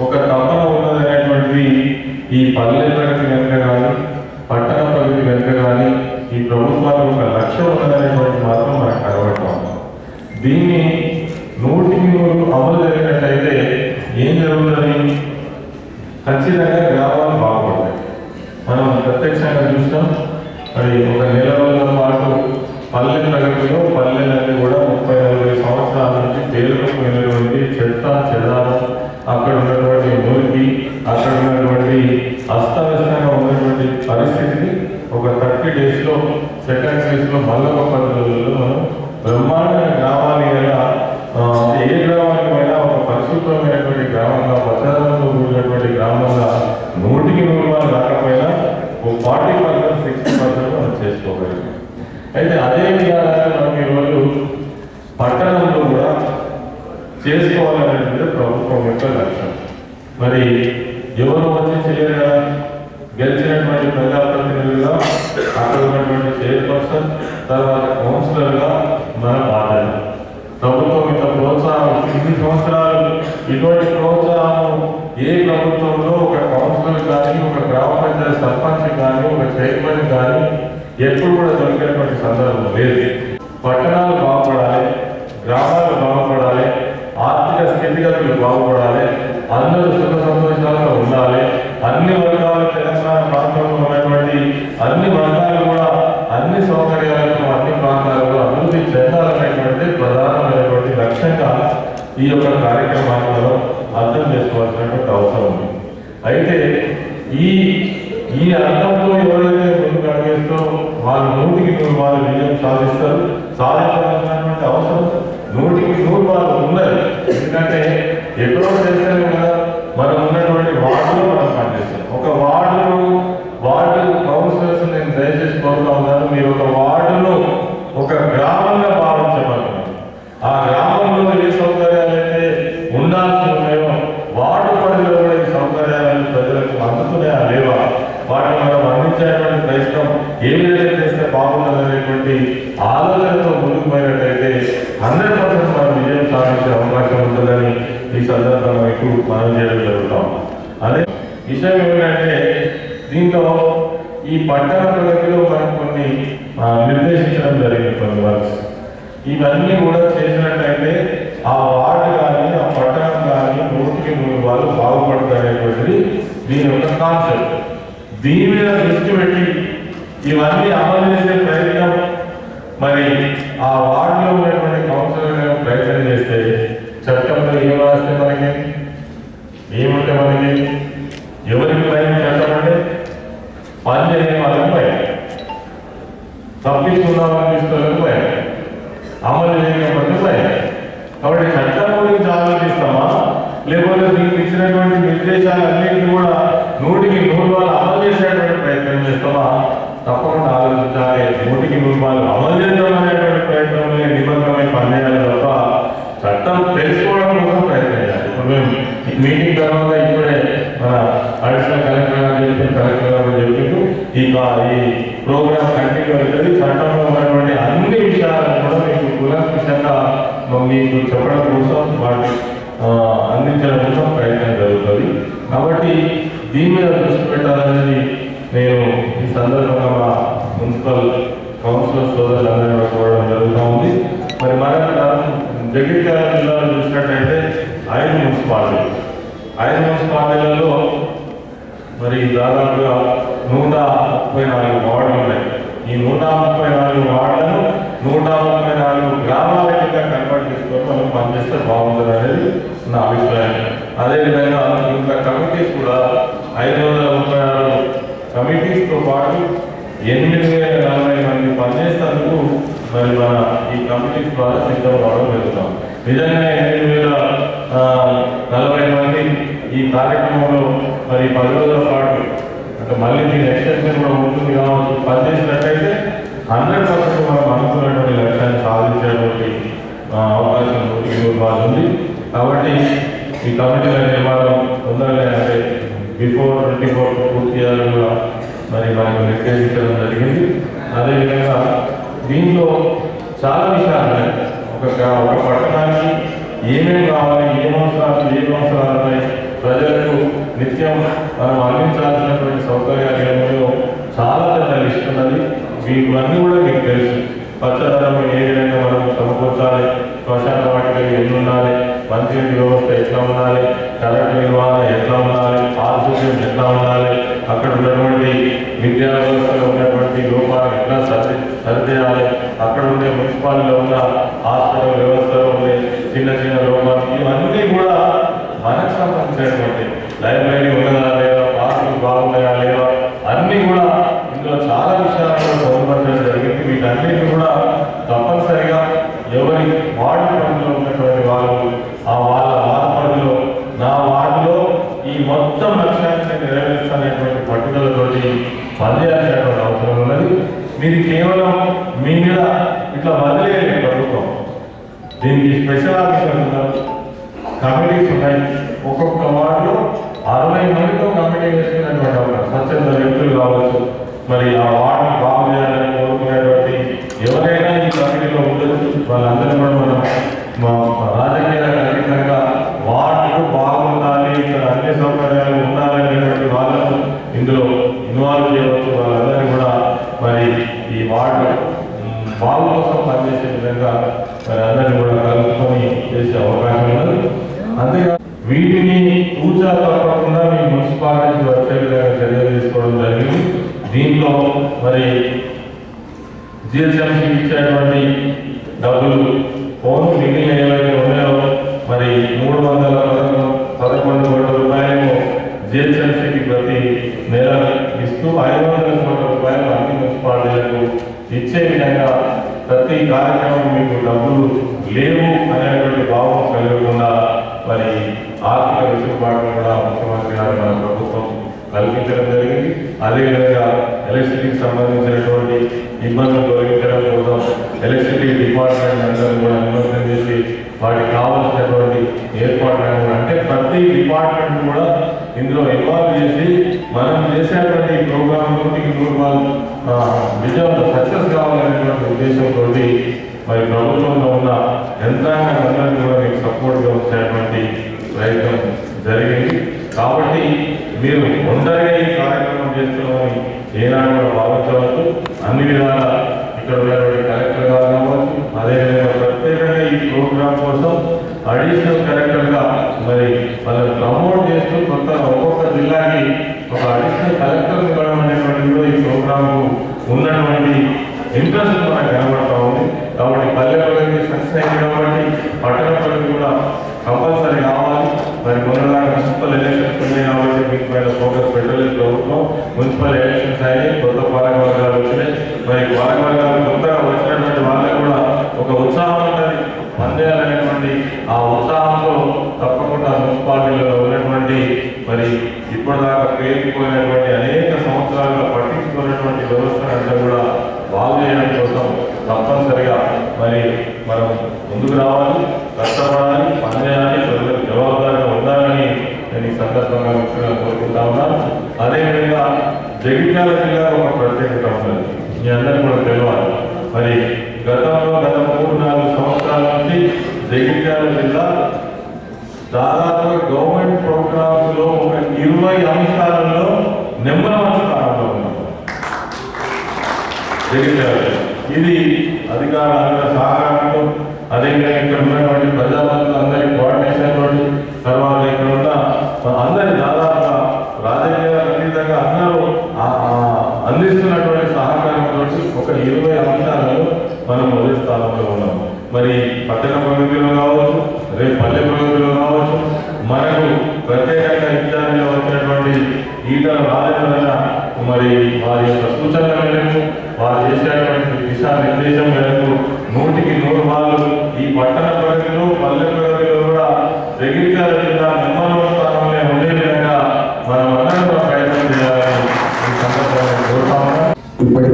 Speaker 6: ఒక తపన ఉన్నదనేటువంటిది ఈ పల్లె ప్రగతి వెనుక కానీ పట్టణ ప్రగతి వెనుక కానీ ఈ ప్రభుత్వానికి ఒక లక్ష్యం ఉన్నదనేటువంటి మాత్రం మనకు కనబడతాం దీన్ని నూటికి నూరు అమలు జరిగినట్లయితే ఏం జరుగుతుంది? ఖచ్చితంగా గ్రామాలు బాగుంటాయి మనం ప్రత్యక్షంగా చూస్తాం అది ఒక నెల రోజుల పాటు పల్లె ప్రగతిలో పల్లెలన్నీ కూడా ముప్పై నలభై సంవత్సరాల నుంచి తేలుకు వెళ్ళినటువంటి చెత్త చెదారం అక్కడ ఉన్నటువంటి మురికి అక్కడ ఉన్నటువంటి అస్తవ్యస్తంగా ఉన్నటువంటి పరిస్థితిని ఒక థర్టీ డేస్లో సెకండ్ డేస్లో మళ్ళీ ఒక పది రోజుల్లో మనం బ్రహ్మాండమైన గ్రామాలు ఎలా ఏ గ్రామానికైనా ఒక పరిశుభ్రమైనటువంటి గ్రామంగా ప్రచారంలో కూడినటువంటి గ్రామంగా నూటికి నూరు రాకపోయినా ఒక పాట అయితే అదే విధానాన్ని మనం ఈరోజు పట్టణంలో కూడా చేసుకోవాలనేది ప్రభుత్వం యొక్క లక్ష్యం. మరి ఎవరు వచ్చి చేయగా గెలిచినటువంటి ప్రజాప్రతినిధులుగా అక్కడ ఉన్నటువంటి చైర్పర్సన్ తర్వాత కౌన్సిలర్గా మన బాధ్యత. ప్రభుత్వం ఇంత ప్రోత్సాహం ఇన్ని సంవత్సరాలు ఇటువంటి ప్రోత్సాహం ఏ ప్రభుత్వంలో ఒక కౌన్సిలర్ కానీ ఒక గ్రామ పంచాయతీ సర్పంచ్ కానీ ఒక చైర్మన్ కానీ ఎప్పుడు కూడా దొరికినటువంటి సందర్భం లేదు. పట్టణాలు బాగుపడాలి గ్రామాలు బాగుపడాలి ఆర్థిక స్థితిగతులు బాగుపడాలి అందరూ సుఖ సంతోషాలుగా ఉండాలి. అన్ని వర్గాలు తెలంగాణ ప్రాంతంలో ఉన్నటువంటి అన్ని వర్గాలు కూడా అన్ని సౌకర్యాలతో అన్ని ప్రాంతాలలో అభివృద్ధి చెందాలనేటువంటి ప్రధానమైనటువంటి లక్ష్యంగా ఈ యొక్క కార్యక్రమాన్ని మనం అర్థం చేసుకోవాల్సినటువంటి అవసరం ఉంది. అయితే ఈ ఈ అర్థంతో ఎవరైతే ముందుకు అడిగేస్తూ వాళ్ళ నూటికి నూరు వాళ్ళు విజయం సాధిస్తారు. సాధించాల్సినటువంటి అవసరం నూటికి నూరు వాళ్ళు ఉన్నది. ఎందుకంటే ఎక్కడో చేస్తాం కదా మనం ఉన్నటువంటి వార్డులో మనం పనిచేస్తాం. ఒక వార్డులో వార్డు విషయం ఏమిటంటే దీంట్లో ఈ పట్టణ ప్రగతిలో మనం కొన్ని నిర్దేశించడం జరిగింది కొన్ని వర్క్స్ ఇవన్నీ కూడా చేసినట్టయితే ఆ వార్డు కానీ ఆ పట్టణం కానీ నూటికి నూరు వాళ్ళు బాగుపడతారనేటువంటిది దీని యొక్క కాన్సెప్ట్. దీని మీద దృష్టి పెట్టి ఇవన్నీ అమలు చేసే ప్రయత్నం మరి ఆ వార్డులో ఉన్నటువంటి కౌన్సిలర్ ప్రయత్నం చేస్తే చట్టంలో ఏం రాస్తే మనకి? ఏముంటే మనకి? ఎవరికి భయం చట్టం పని చేసే వాళ్ళకి భయం తప్పించుకున్న వాళ్ళకి భయం అమలు చేయకపోతే భయం కాబట్టి చట్టం గురించి ఆలోచిస్తామా లేకపోతే దీనికి ఇచ్చినటువంటి నిర్దేశాలన్నింటినీ కూడా నూటికి నూరు వాళ్ళు అమలు చేసేటువంటి ప్రయత్నం చేస్తామా తప్పకుండా ఆలోచించాలి నూటికి నూరు వాళ్ళు అమలు చేద్దాం అనేటువంటి ప్రయత్నంలో నిమగ్నమై పనిచేయాలి తప్ప చట్టం తెలుసుకోవడం కోసం ప్రయత్నం చేయాలి ఇప్పుడు మేము ఈ మీటింగ్ తర్వాత ఇప్పుడే మన అడిషనల్ కలెక్టర్ గారు చెప్పిన కలెక్టర్ గారు చెప్పిండు ఈ ప్రోగ్రామ్ కంటిన్యూ అవుతుంది. చట్టంలో ఉన్నటువంటి అన్ని విషయాలను కూడా మీకు కులంకుశంగా మీకు చెప్పడం కోసం వాటి అందించడం కోసం ప్రయత్నం జరుగుతుంది. కాబట్టి దీని మీద దృష్టి పెట్టాలనేది నేను ఈ సందర్భంగా మా మున్సిపల్ కౌన్సిలర్ సోదరులందరూ కోరడం జరుగుతూ ఉంది. మరి మన జగిత్యాల జిల్లాలో చూసినట్టయితే ఐదు మున్సిపాలిటీ ఐదు మున్సిపాలిటీలలో మరి దాదాపుగా నూట ముప్పై నాలుగు వార్డులు ఉన్నాయి. ఈ నూట ముప్పై నాలుగు వార్డులను నూట ముప్పై నాలుగు గ్రామాల కింద కన్వర్ట్ చేసుకొని మనం పనిచేస్తే బాగుంటుంది అనేది నా అభిప్రాయం. అదేవిధంగా ఇంకా కమిటీస్ కూడా ఐదు వందల ముప్పై ఆరు కమిటీస్తో పాటు ఎనిమిది వేల నలభై మంది పనిచేసేందుకు మరి మన ఈ కమిటీస్ ద్వారా సిద్ధం కావడం జరుగుతాం నిజంగా ఎనిమిది వేల నలభై మంది ఈ కార్యక్రమంలో మరి పది రోజుల పాటు మళ్ళీ దీని ఎక్స్టెన్షన్ కూడా ఉంటుంది కావచ్చు పనిచేసినట్టయితే హండ్రెడ్ పర్సెంట్ మనం అనుకున్నటువంటి లక్ష్యాన్ని సాధించేటువంటి అవకాశం నూటికి ఉంది. కాబట్టి ఈ కమిటీల నిర్మాణం తొందరగా అంటే బిఫోర్ ట్వంటీ ఫోర్ పూర్తి చేయాలని కూడా మరి మనకు నిర్దేశించడం జరిగింది. అదేవిధంగా దీంట్లో చాలా విషయాలు ఒక ఒక పట్టణానికి ఏమేమి కావాలి ఏం అవసరాలు ఏం అవసరాలు ఉన్నాయి ప్రజలకు నిత్యం మనం అందించాల్సినటువంటి సౌకర్యాలు ఏమో చాలా పెద్ద లిస్ట్ ఉన్నది. వీటివన్నీ కూడా మీకు తెలుసు. పచ్చదనం ఏ విధంగా మనం సమకూర్చాలి? శ్మశాన వాటికలు ఎన్ని ఉండాలి? మంచినీటి వ్యవస్థ ఎట్లా ఉండాలి? కరెంట్ నిర్వహణ ఎట్లా ఉండాలి? ఆరోగ్యం ఎట్లా ఉండాలి? అక్కడ ఉన్నటువంటి విద్యా వ్యవస్థలో ఉన్నటువంటి లోపాలను ఎట్లా సరి సరిచేయాలి? అక్కడ ఉండే మున్సిపాలిటీలో ఉన్న హాస్పిటల్ వ్యవస్థలో ఉండే చిన్న చిన్న లోపాలు ఇవన్నీ కూడా మనకు సంబంధించినటువంటి లైబ్రరీ ఉన్నదా? బాగున్నాయా లేవా అన్ని కూడా ఇందులో చాలా విషయాలు పొందడం జరిగింది. వీటన్నిటి కూడా తప్పనిసరిగా ఎవరి వార్డు పరిధిలో ఉన్నటువంటి వాళ్ళు ఆ వాళ్ళ వార్డు పరిధిలో నా వార్డులో ఈ మొత్తం లక్ష్యాన్ని నెరవేర్చాలనేటువంటి పట్టుదలతోటి పనిచేసేటువంటి అవసరం ఉన్నది. మీరు కేవలం మీ మీద ఇట్లా వదిలేదు ప్రభుత్వం దీనికి స్పెషల్ ఆఫీసర్ ఉన్నారు. కమిటీస్ ఉన్నాయి. ఒక్కొక్క వార్డు అరవై మందితో కమిటీ వేసుకున్నటువంటి ఒక స్వచ్ఛంద వ్యక్తులు కావచ్చు. మరి ఆ వార్డు బాగు చేయాలని కోరుకునేటువంటి ఎవరైనా ఈ కమిటీలో ఉండొచ్చు. వాళ్ళందరూ కూడా మనం రాజకీయ మా రాజకీయాలకు వార్డు బాగుండాలి ఇక్కడ అన్ని సౌకర్యాలు ఉండాలనేటువంటి వాళ్ళను ఇందులో ఇన్వాల్వ్ చేయవచ్చు. వాళ్ళందరినీ కూడా మరి ఈ వార్డు బాగు కోసం పనిచేసే విధంగా మరి అందరినీ కూడా కలుపుకొని చేసే అవకాశం ఉన్నది. అంతేకాదు వీటిని పూజా తప్పకుండా మీ మున్సిపాలిటీ వెబ్సైట్ విధంగా చర్యలు తీసుకోవడం జరిగింది. దీంట్లో మరి జిహెచ్ఎంసీ ఇచ్చేటువంటి డబ్బులు ఫోన్ మిగిలిన ఏవైతే ఉన్నాయో మరి మూడు వందల పదకొండు పదకొండు కోట్ల రూపాయలు జిహెచ్ఎంసీకి ప్రతి నెల ఇస్తూ ఐదు వందల కోట్ల రూపాయలు అన్ని మున్సిపాలిటీలకు ఇచ్చే విధంగా ప్రతి కార్యక్రమం మీకు డబ్బులు లేవు అనేటువంటి భావం కలగకుండా మరి ఆర్థిక వెసులుబాటును కూడా ముఖ్యమంత్రి గారు మన ప్రభుత్వం కల్పించడం జరిగింది. అదేవిధంగా ఎలక్ట్రిసిటీకి సంబంధించినటువంటి ఇబ్బందులు తొలగించడం కోసం ఎలక్ట్రిసిటీ డిపార్ట్మెంట్ అందరూ కూడా నిమగ్నం చేసి వాటికి కావాల్సినటువంటి ఏర్పాట్లను అంటే ప్రతి డిపార్ట్మెంట్ కూడా ఇందులో ఇన్వాల్వ్ చేసి మనం చేసేటువంటి ప్రోగ్రామ్ నూటికి నూరు వాళ్ళు ఆ, సక్సెస్ కావాలనేటువంటి ఉద్దేశంతో మరి ప్రభుత్వంలో ఉన్న యంత్రాంగం అందరికీ కూడా మీకు సపోర్ట్గా వచ్చేటువంటి ప్రయత్నం జరిగింది. కాబట్టి మీరు ఒంటరిగా ఈ కార్యక్రమం చేస్తున్నామని ఏనాడు కూడా భావించవచ్చు అన్ని విధాల ఇక్కడ ఉన్నటువంటి కలెక్టర్ గారు కావచ్చు అదేవిధంగా ప్రత్యేకంగా ఈ ప్రోగ్రామ్ కోసం అడిషనల్ కలెక్టర్గా మరి వాళ్ళని ప్రమోట్ చేస్తూ కొత్త ఒక్కొక్క జిల్లాకి ఒక అడిషనల్ కలెక్టర్ ఇవ్వడం అనేటువంటి కూడా ఈ ప్రోగ్రామ్ ఉన్నటువంటి ఇంట్రెస్ట్ మనకు కనబడతా ఉంది. కాబట్టి పల్లె ప్రగతి సక్సెస్ అయింది కాబట్టి పట్టణ ప్రగతి కూడా కంపల్సరీ కావాలి మరి మొన్నలాగా మున్సిపల్ ఎలక్షన్స్ ఉన్నాయి కాబట్టి ఫోకస్ పెట్టలేదు ప్రభుత్వం మున్సిపల్ ఎలక్షన్స్ అయినాయి కొత్త పాలక వర్గాలు వచ్చినాయి. మరి పాలక వర్గాలు కొత్తగా వచ్చినటువంటి వాళ్ళకి కూడా ఒక ఉత్సాహం ఉన్నది పనిచేయాలనేటువంటి ఆ ఉత్సాహంతో తప్పకుండా మున్సిపాలిటీలో ఉన్నటువంటి మరి ఇప్పటిదాకా పేరుకుపోయినటువంటి అనేక సంవత్సరాలుగా పట్టించుకున్నటువంటి వ్యవస్థ అంతా కూడా బాగు చేయడం కోసం తప్పనిసరిగా మరి మనం ముందుకు రావాలి కష్టపడాలి పనిచేయాలి ప్రజలకు జవాబుదారిగా ఉండాలని నేను ఈ సందర్భంగా ముఖ్యంగా కోరుకుంటా ఉన్నాను. అదేవిధంగా జగిత్యాల జిల్లా ఒక ప్రత్యేకత ఉన్నది. మీ అందరికీ కూడా తెలియాలి మరి గతంలో గత మూడు నాలుగు సంవత్సరాల నుంచి జగిత్యాల జిల్లా దాదాపు గవర్నమెంట్ ప్రోగ్రామ్స్లో ఒక ఇరవై అంశాలలో నెంబర్ వన్ స్థానంలో ఉన్నాం జగిత్యాల ఇది అధికారుల సహకారంతో అదేవిధంగా ఇక్కడ ఉన్నటువంటి ప్రజాపతులు అందరి కోఆర్డినేషన్ తోటి తర్వాత ఇక్కడ ఉన్న అందరి దాదాపుగా రాజకీయ అతీతంగా అందరూ అందిస్తున్నటువంటి సహకారం అందిస్తున్నటువంటి ఒక ఇరవై అంశాలను మనం మొదటి స్థానంలో ఉన్నాం. మరి పట్టణ ప్రగతిలో కావచ్చు రేపు పల్లె ప్రగతిలో కావచ్చు మనకు ప్రత్యేకంగా ఇన్ఛార్జిగా వచ్చినటువంటి ఈటల రాజేంద్ర మరి వారి యొక్క సూచనల మేరకు వారు చేసేటువంటి దిశానిర్దేశం మేరకు నూటికి నూరు వాళ్ళు ఈ పట్టణ ప్రగతిలో పల్లె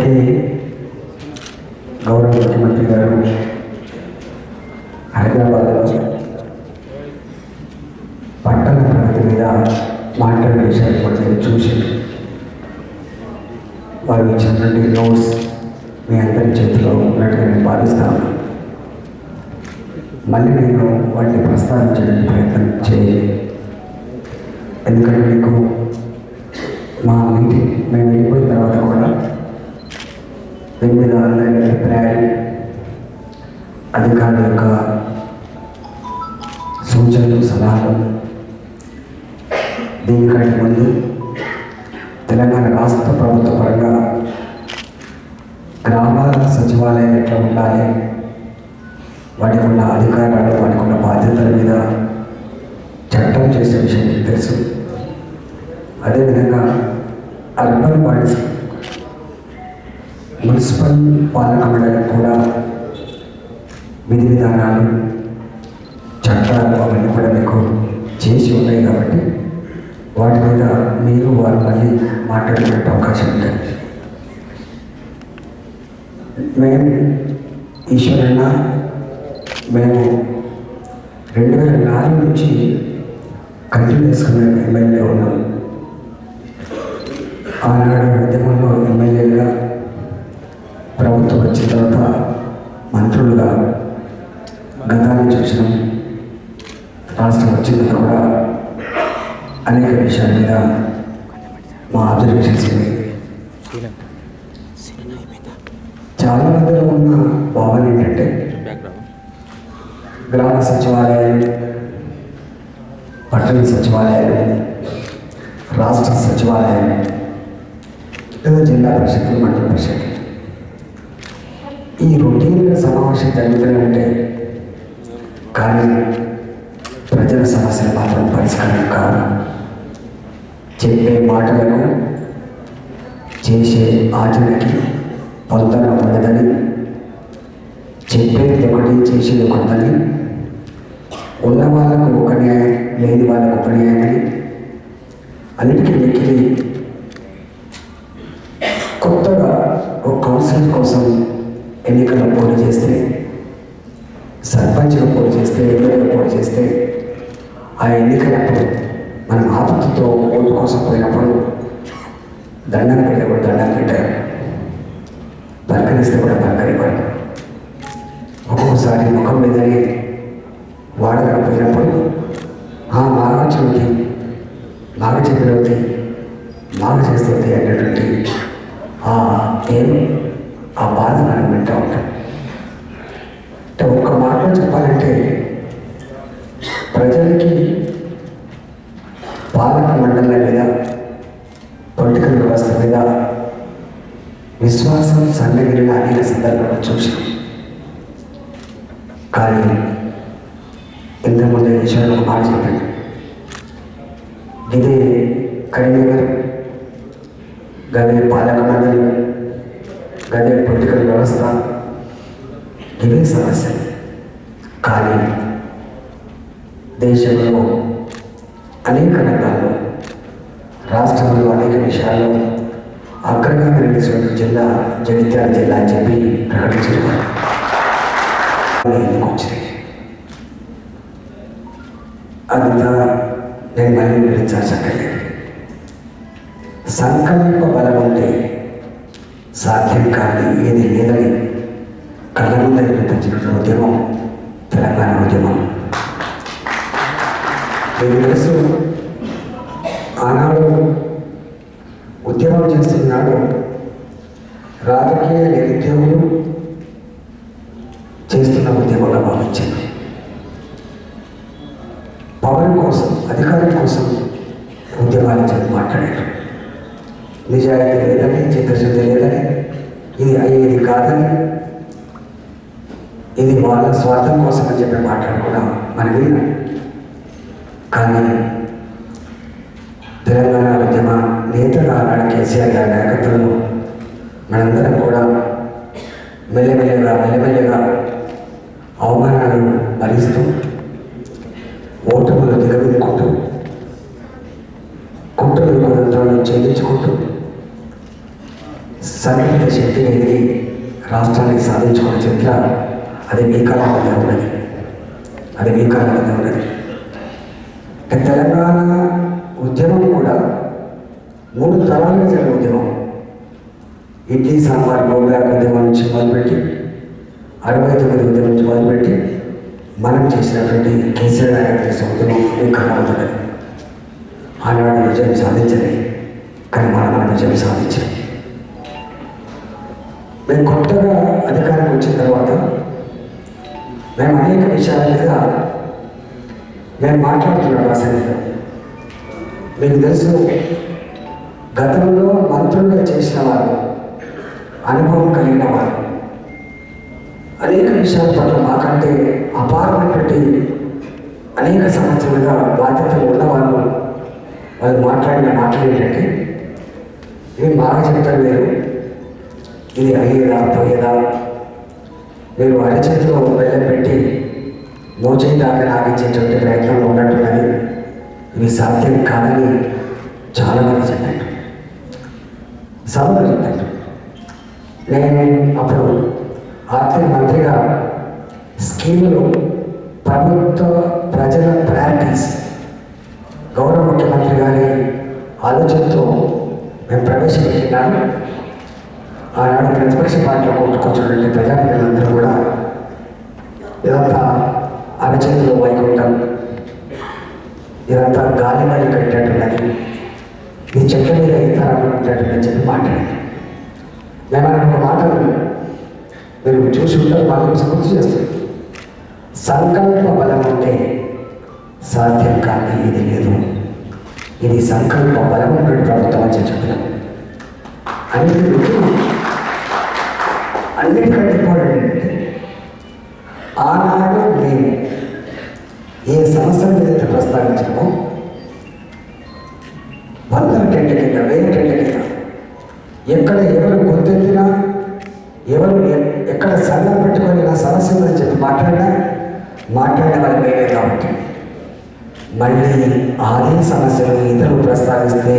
Speaker 7: ఇప్పటికే గౌరవ ముఖ్యమంత్రి గారు హైదరాబాద్లో పట్టణ ప్రగతి మీద మాట్లాడే విషయాలు కూడా చూసి వారు ఇచ్చినటువంటి నోట్స్ మీ అందరి చేతిలో ఉన్నట్టుగా నేను భావిస్తాను. మళ్ళీ నేను వాటిని ప్రస్తావించడానికి ప్రయత్నం చేయాలి. ఎందుకంటే మీకు మా మీటింగ్ మేము వెళ్ళిపోయిన తర్వాత కూడా దీని మీద అందరి అభిప్రాయాలు అధికారుల యొక్క సూచనలు సలహాలు. దీనికంటే ముందు తెలంగాణ రాష్ట్ర ప్రభుత్వ పరంగా గ్రామాల సచివాలయం ఎట్లా ఉండాలి. వాటికి ఉన్న అధికారాలు వాటికి ఉన్న బాధ్యతల మీద చట్టం చేసే విషయం మీకు తెలుసు. అదేవిధంగా అర్బన్ బాడీస్ మున్సిపల్ పాలక మండలి కూడా విధి విధానాలు చట్టాలు అవన్నీ కూడా మీకు చేసి ఉన్నాయి కాబట్టి వాటి మీద మీరు వారు మళ్ళీ మాట్లాడుకునే అవకాశం ఉంటుంది మేము ఈశ్వరన్న మేము రెండు వేల నాలుగు నుంచి కంటిన్యూస్గా మేము ఎమ్మెల్యే ఉన్నాం. ఆనాడు ఉద్యమంలో ఎమ్మెల్యేగా ప్రభుత్వం వచ్చిన తర్వాత మంత్రులుగా గతాన్ని చూసినాం. రాష్ట్రం వచ్చిన తర్వాత కూడా అనేక విషయాల మీద మా అబ్జర్వేషన్స్ చాలా మందిలో ఉన్న భావన ఏంటంటే గ్రామ సచివాలయాలు పట్టణ సచివాలయాలు రాష్ట్ర సచివాలయాలు లేదా జిల్లా పరిషత్తులు మండల పరిషత్లు ఈ రొటీన్గా సమావేశం జరుగుతూనే కానీ ప్రజల సమస్యలు మాత్రం పరిష్కారం కాదు. చెప్పే మాటలను చేసే ఆచరణకి పొందన ఉండదని చెప్పేది ఒకటి చేసేది ఒకటని ఉన్న వాళ్ళకు ఒక న్యాయం లేని వాళ్ళకు ఒక న్యాయమని అన్నిటికీ వెక్కిలి కొత్తగా ఒక కౌన్సిలర్ కోసం ఎన్నికల్లో పోటీ చేస్తే సర్పంచ్గా పోటీ చేస్తే ఎమ్మెల్యేగా పోటీ చేస్తే ఆ ఎన్నికలప్పుడు మనం ఆపత్తితో ఓటు కోసం పోయినప్పుడు దండం పెట్టే కూడా దండం పెట్టారు పలకరిస్తే కూడా పలకరివ్వరు ఒక్కొక్కసారి ముఖం మీదనే వాడకపోయినప్పుడు ఆ బాగా చూడి బాగా చెప్పినవుతాయి బాగా చేస్తుంది అనేటువంటి ఆ నేను ఆ బాధ మనం వింటూ ఉంటాం అంటే ఒక్క మాటలో చెప్పాలంటే ప్రజలకి పాలక మండలం మీద పొలిటికల్ వ్యవస్థ మీద విశ్వాసం సన్నగిరిన అనేక సందర్భాలు చూసాం కానీ ఇంతకుముందు ఈ విషయంలో ఒక మాట చెప్పండి. ఇదే కరీంనగర్ గదే పాలక మండలి కానీ పొలిటికల్ వ్యవస్థ ఇవే సమస్యలు కానీ దేశంలో అనేక రంగాల్లో రాష్ట్రంలో అనేక విషయాల్లో అగ్రంగా నిలిచిన జిల్లా జగిత్యాల జిల్లా అని చెప్పి ప్రకటించారు. ఎందుకు వచ్చింది? అంతా నేను మళ్ళీ వివరించాల్సక్కర్లేదు సంకల్ప బలం ఉంటే సాధ్యం కాని ఏది లేదని కళ్ళ ముందర వినిపించిన ఉద్యమం తెలంగాణ ఉద్యమం. మీకు తెలుసు ఆనాడు ఉద్యమం చేస్తున్నాడు రాజకీయ నిరుద్యోగులు చేస్తున్న ఉద్యమంగా భావించింది పవన్ కోసం అధికారం కోసం ఉద్యమాలు చెప్పి మాట్లాడారు. నిజాయితీ లేదని చిత్తశుద్ధి లేదని ఇది అయ్యేది కాదని ఇది వాళ్ళ స్వార్థం కోసం అని చెప్పి మాట్లాడుకున్నాం మనం విన్నాం. కానీ తెలంగాణ ఉద్యమ నేతగా ఆనాడు కేసీఆర్ గారి నాయకత్వంలో మనందరం కూడా మెల్లమెల్లగా మెల్లమెల్లగా అవమానాలు భరిస్తూ ఓటములు దిగబెట్టుకుంటూ కుట్రలు కుదంత్రాలు చెల్లించుకుంటూ సంఘటిత శక్తి ఎదిగి రాష్ట్రాన్ని సాధించుకున్న చరిత్ర అది మీ కాలంలోనే ఉన్నది. అది మీ కాలంలోనే ఉన్నది. తెలంగాణ ఉద్యమం కూడా మూడు తరాలుగా జరిగిన ఉద్యమం. ఇడ్లీ సాంబార్ గోబ్యాక్ ఉద్యమం నుంచి మొదలుపెట్టి అరవై తొమ్మిది ఉద్యమం నుంచి మొదలుపెట్టి మనం చేసినటువంటి కేసీఆర్ గారు చేసిన ఉద్యమం అనేక కాలంలో ఆనాడు విజయం సాధించలేదు కానీ మనం మన విజయం సాధించలేదు మేము కొత్తగా అధికారం వచ్చిన తర్వాత మేము అనేక విషయాల మీద మేము మాట్లాడుతున్నాం అసెంబ్లీలో మీకు తెలుసు గతంలో మంత్రులుగా చేసిన వారు అనుభవం కలిగిన వారు అనేక విషయాల పట్ల మాకంటే అపారమైనటువంటి అనేక సంవత్సరాలుగా బాధ్యతలు ఉన్నవాళ్ళు వాళ్ళు మాట్లాడిన మాటలు ఏంటంటే ఇవి బాగా చెప్తారు మీరు. ఇది అయ్యేదా పోయేదా మీరు అరచేతిలో బెల్లం పెట్టి మోచేయి దాకా నాగించేటువంటి ప్రయత్నంలో ఉన్నట్టున్నది ఇది సాధ్యం కాదని చాలా మంది చెప్పారు. సభలు చెప్పారు. నేను అప్పుడు ఆర్థిక మంత్రిగా స్కీములు ప్రభుత్వ ప్రజల ప్రయారిటీస్ గౌరవ ముఖ్యమంత్రి గారి ఆలోచనతో మేము ప్రవేశపెట్టినాము ఆనాడు ప్రతిపక్ష పార్టీలో కొట్టుకొచ్చినటువంటి ప్రజాప్రతినిధులందరూ కూడా ఇదంతా అరచేతిలో వైకుంఠం. ఇదంతా గాలి మళ్ళీ కట్టినట్టున్నది ఈ చెట్ల మీద ఇస్తారనుకుంటున్నట్టు చెప్పి మాట్లాడింది మేము ఆయన ఒక మాట మీరు చూసి ఉంటారు మాకు స్ఫూర్తి గుర్తు చేస్తారు. సంకల్ప బలం ఉంటే సాధ్యం కానీ ఇది లేదు. ఇది సంకల్ప బలం ఉన్నటువంటి ప్రభుత్వం అని చెప్పి చెప్పినాం అన్నిటి అన్నిటికంటే పెట్టుకోండి ఆనాడు నేను ఏ సమస్యల మీద అయితే ప్రస్తావించామో వందల టెంట కింద వేల టెంట కింద ఎక్కడ ఎవరు గొంతెత్తినా ఎవరు ఎక్కడ సంఘం పెట్టుకొని నా సమస్య ఉందని చెప్పి మాట్లాడినా మాట్లాడిన వాళ్ళు మేమే కాబట్టి. మళ్ళీ అదే సమస్యలు ఇతరులు ప్రస్తావిస్తే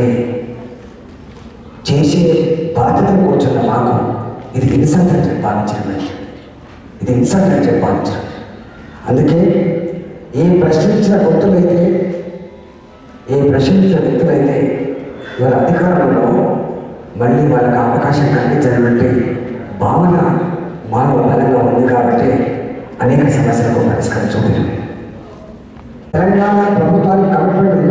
Speaker 7: చేసే బాధ్యత కూర్చున్న మాకు ఇది ఇన్సల్ట్ అని చెప్పి భావించడం ఇది ఇన్సల్ట్ అని చెప్పి భావించడం అందుకే ఏ ప్రశ్నించిన వ్యక్తులైతే ఏ ప్రశ్నించిన వ్యక్తులైతే ఇవాళ అధికారంలో మళ్ళీ వాళ్ళకి అవకాశం కల్పించినటువంటి భావన మానవ బలంగా ఉంది కాబట్టి అనేక సమస్యలకు పరిష్కారం తెలంగాణ ప్రభుత్వానికి కమిట్మెంట్